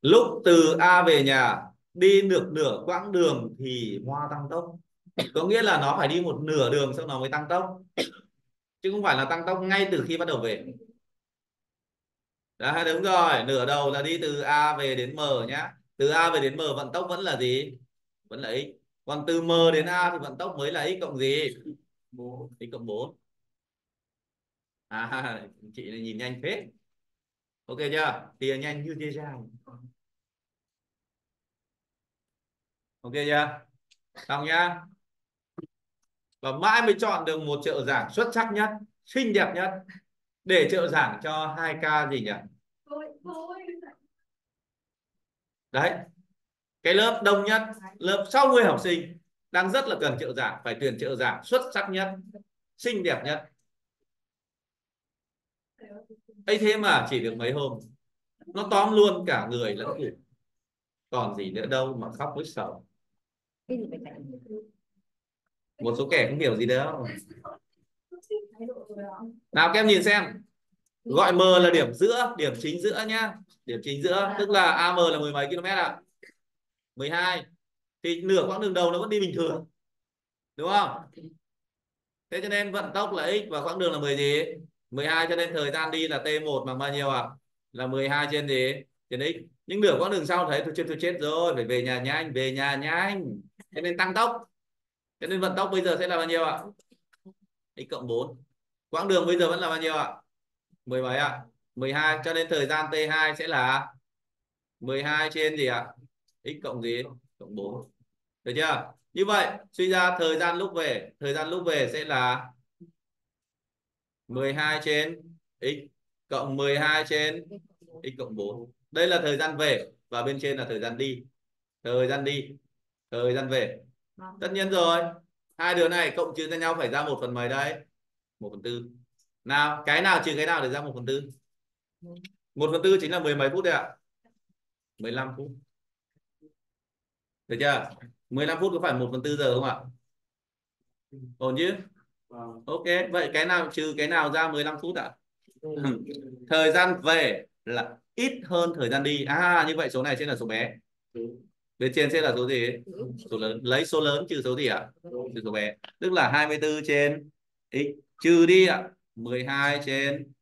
Lúc từ A về nhà đi được nửa quãng đường thì hoa tăng tốc có nghĩa là nó phải đi một nửa đường sau đó mới tăng tốc. Chứ không phải là tăng tốc ngay từ khi bắt đầu về. Đấy, đúng rồi. Nửa đầu là đi từ A về đến M nhá. Từ A về đến M vận tốc vẫn là gì? Vẫn là x. Còn từ M đến A thì vận tốc mới là x cộng gì? X cộng 4 à chị này nhìn nhanh phết. Ok chưa? Tia nhanh như tia dài ok chưa? Xong nhá và mãi mới chọn được một trợ giảng xuất sắc nhất xinh đẹp nhất để trợ giảng cho hai ca gì nhỉ? Đấy cái lớp đông nhất lớp 60 học sinh đang rất là cần trợ giảng phải tuyển trợ giảng xuất sắc nhất xinh đẹp nhất. Ấy thế mà chỉ được mấy hôm nó tóm luôn cả người lẫn củ còn gì nữa đâu mà khóc với sầu một số kẻ không hiểu gì đâu nào, các em nhìn xem. Gọi m là điểm giữa, điểm chính giữa nhá. Điểm chính giữa, tức là am là mười mấy km ạ? à? 12 thì nửa quãng đường đầu nó vẫn đi bình thường. Đúng không? Thế cho nên vận tốc là x và quãng đường là 10 gì? 12 cho nên thời gian đi là t1 bằng bao nhiêu ạ? À? là 12 trên gì? Trên x. Nhưng nửa quãng đường sau thấy tôi chết tôi chết rồi. Phải về nhà nhanh, về nhà nhanh. Cho nên tăng tốc. Thế nên vận tốc bây giờ sẽ là bao nhiêu ạ? X cộng 4 quãng đường bây giờ vẫn là bao nhiêu ạ? 10 mấy ạ. 12 cho nên thời gian t2 sẽ là 12 trên gì ạ? X cộng gì? Cộng 4 được chưa? Như vậy, suy ra thời gian lúc về. Thời gian lúc về sẽ là 12 trên x cộng 12 trên x cộng 4 đây là thời gian về và bên trên là thời gian đi. Thời gian đi. Thời gian về tất nhiên rồi. Hai đứa này cộng trừ cho nhau phải ra một phần mấy đây. Một phần tư. Nào cái nào trừ cái nào để ra một phần tư? Một phần tư chính là mười mấy phút đấy ạ? 15 phút. Được chưa? 15 phút có phải một phần tư giờ không ạ? Ổn chứ? Ok vậy cái nào trừ cái nào ra 15 phút ạ? Thời gian về là ít hơn thời gian đi. À như vậy số này sẽ là số bé bên trên sẽ là số gì? Số lớn lấy số lớn trừ số gì ạ? Trừ số bé. Tức là 24 trên x trừ đi ạ. 12 trên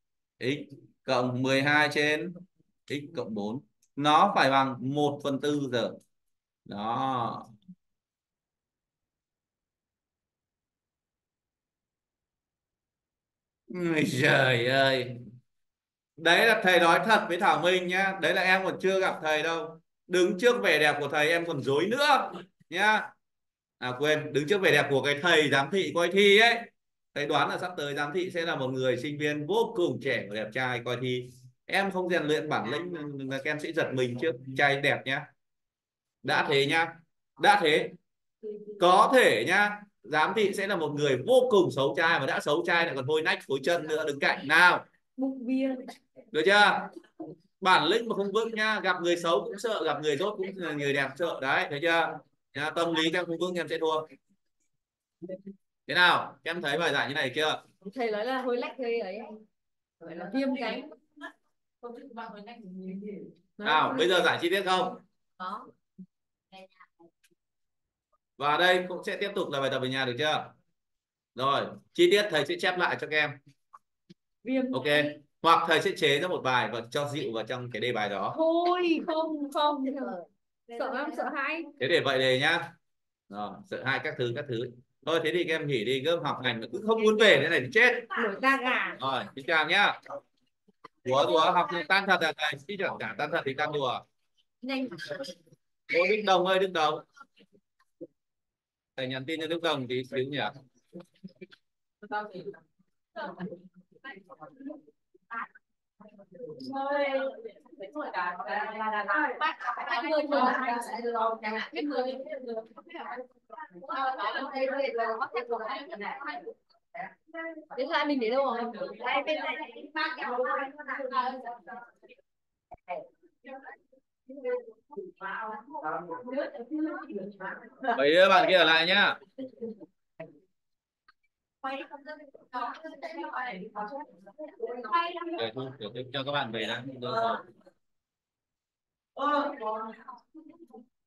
x cộng 12 trên x cộng 4 nó phải bằng 1 phần tư giờ. Đó. Trời ơi. Đấy là thầy nói thật với Thảo Minh nhá. Đấy là em còn chưa gặp thầy đâu đứng trước vẻ đẹp của thầy em còn dối nữa nhá. À quên đứng trước vẻ đẹp của cái thầy giám thị coi thi ấy. Thầy đoán là sắp tới giám thị sẽ là một người sinh viên vô cùng trẻ và đẹp trai coi thi. Em không rèn luyện bản lĩnh là các em sẽ giật mình trước trai đẹp nhá. Đã thế nhá đã thế. Có thể nhá giám thị sẽ là một người vô cùng xấu trai mà đã xấu trai lại còn hôi nách hối chân nữa đứng cạnh. Nào. Được chưa bản lĩnh mà không vững nhá gặp người xấu cũng sợ gặp người tốt cũng là người đẹp sợ đấy thấy chưa? Nha, tâm lý em không vững em sẽ thua. Thế nào? Em thấy bài giải như này chưa?
Thầy nói là hôi lách thầy ấy. Gọi là viêm cánh
nào bây giờ giải chi tiết không? Và đây cũng sẽ tiếp tục là bài tập về nhà được chưa? Rồi chi tiết thầy sẽ chép lại cho các em.
Viêm
ok hoặc thầy sẽ chế ra một bài và cho dịu vào trong cái đề bài đó.
Thôi không không. Sợ lắm sợ hãi
thế để vậy đề nhá. Rồi sợ hai các thứ các thứ. Thôi thế thì các em nghỉ đi. Gớm học hành mà cứ không muốn về thế này thì chết.
Nổi da gà.
Rồi xin chào nhá. Đùa đùa. Học tan thật là thầy. Chứ chẳng cả tan thật thì tan đùa.
Nhanh.
Ô đức đồng ơi đức đồng. Thầy nhắn tin cho đức đồng tí xíu nhỉ
Điện thoại mình để đâu rồi?
mấy đứa bạn kia ở lại nhá để cho các bạn về đã.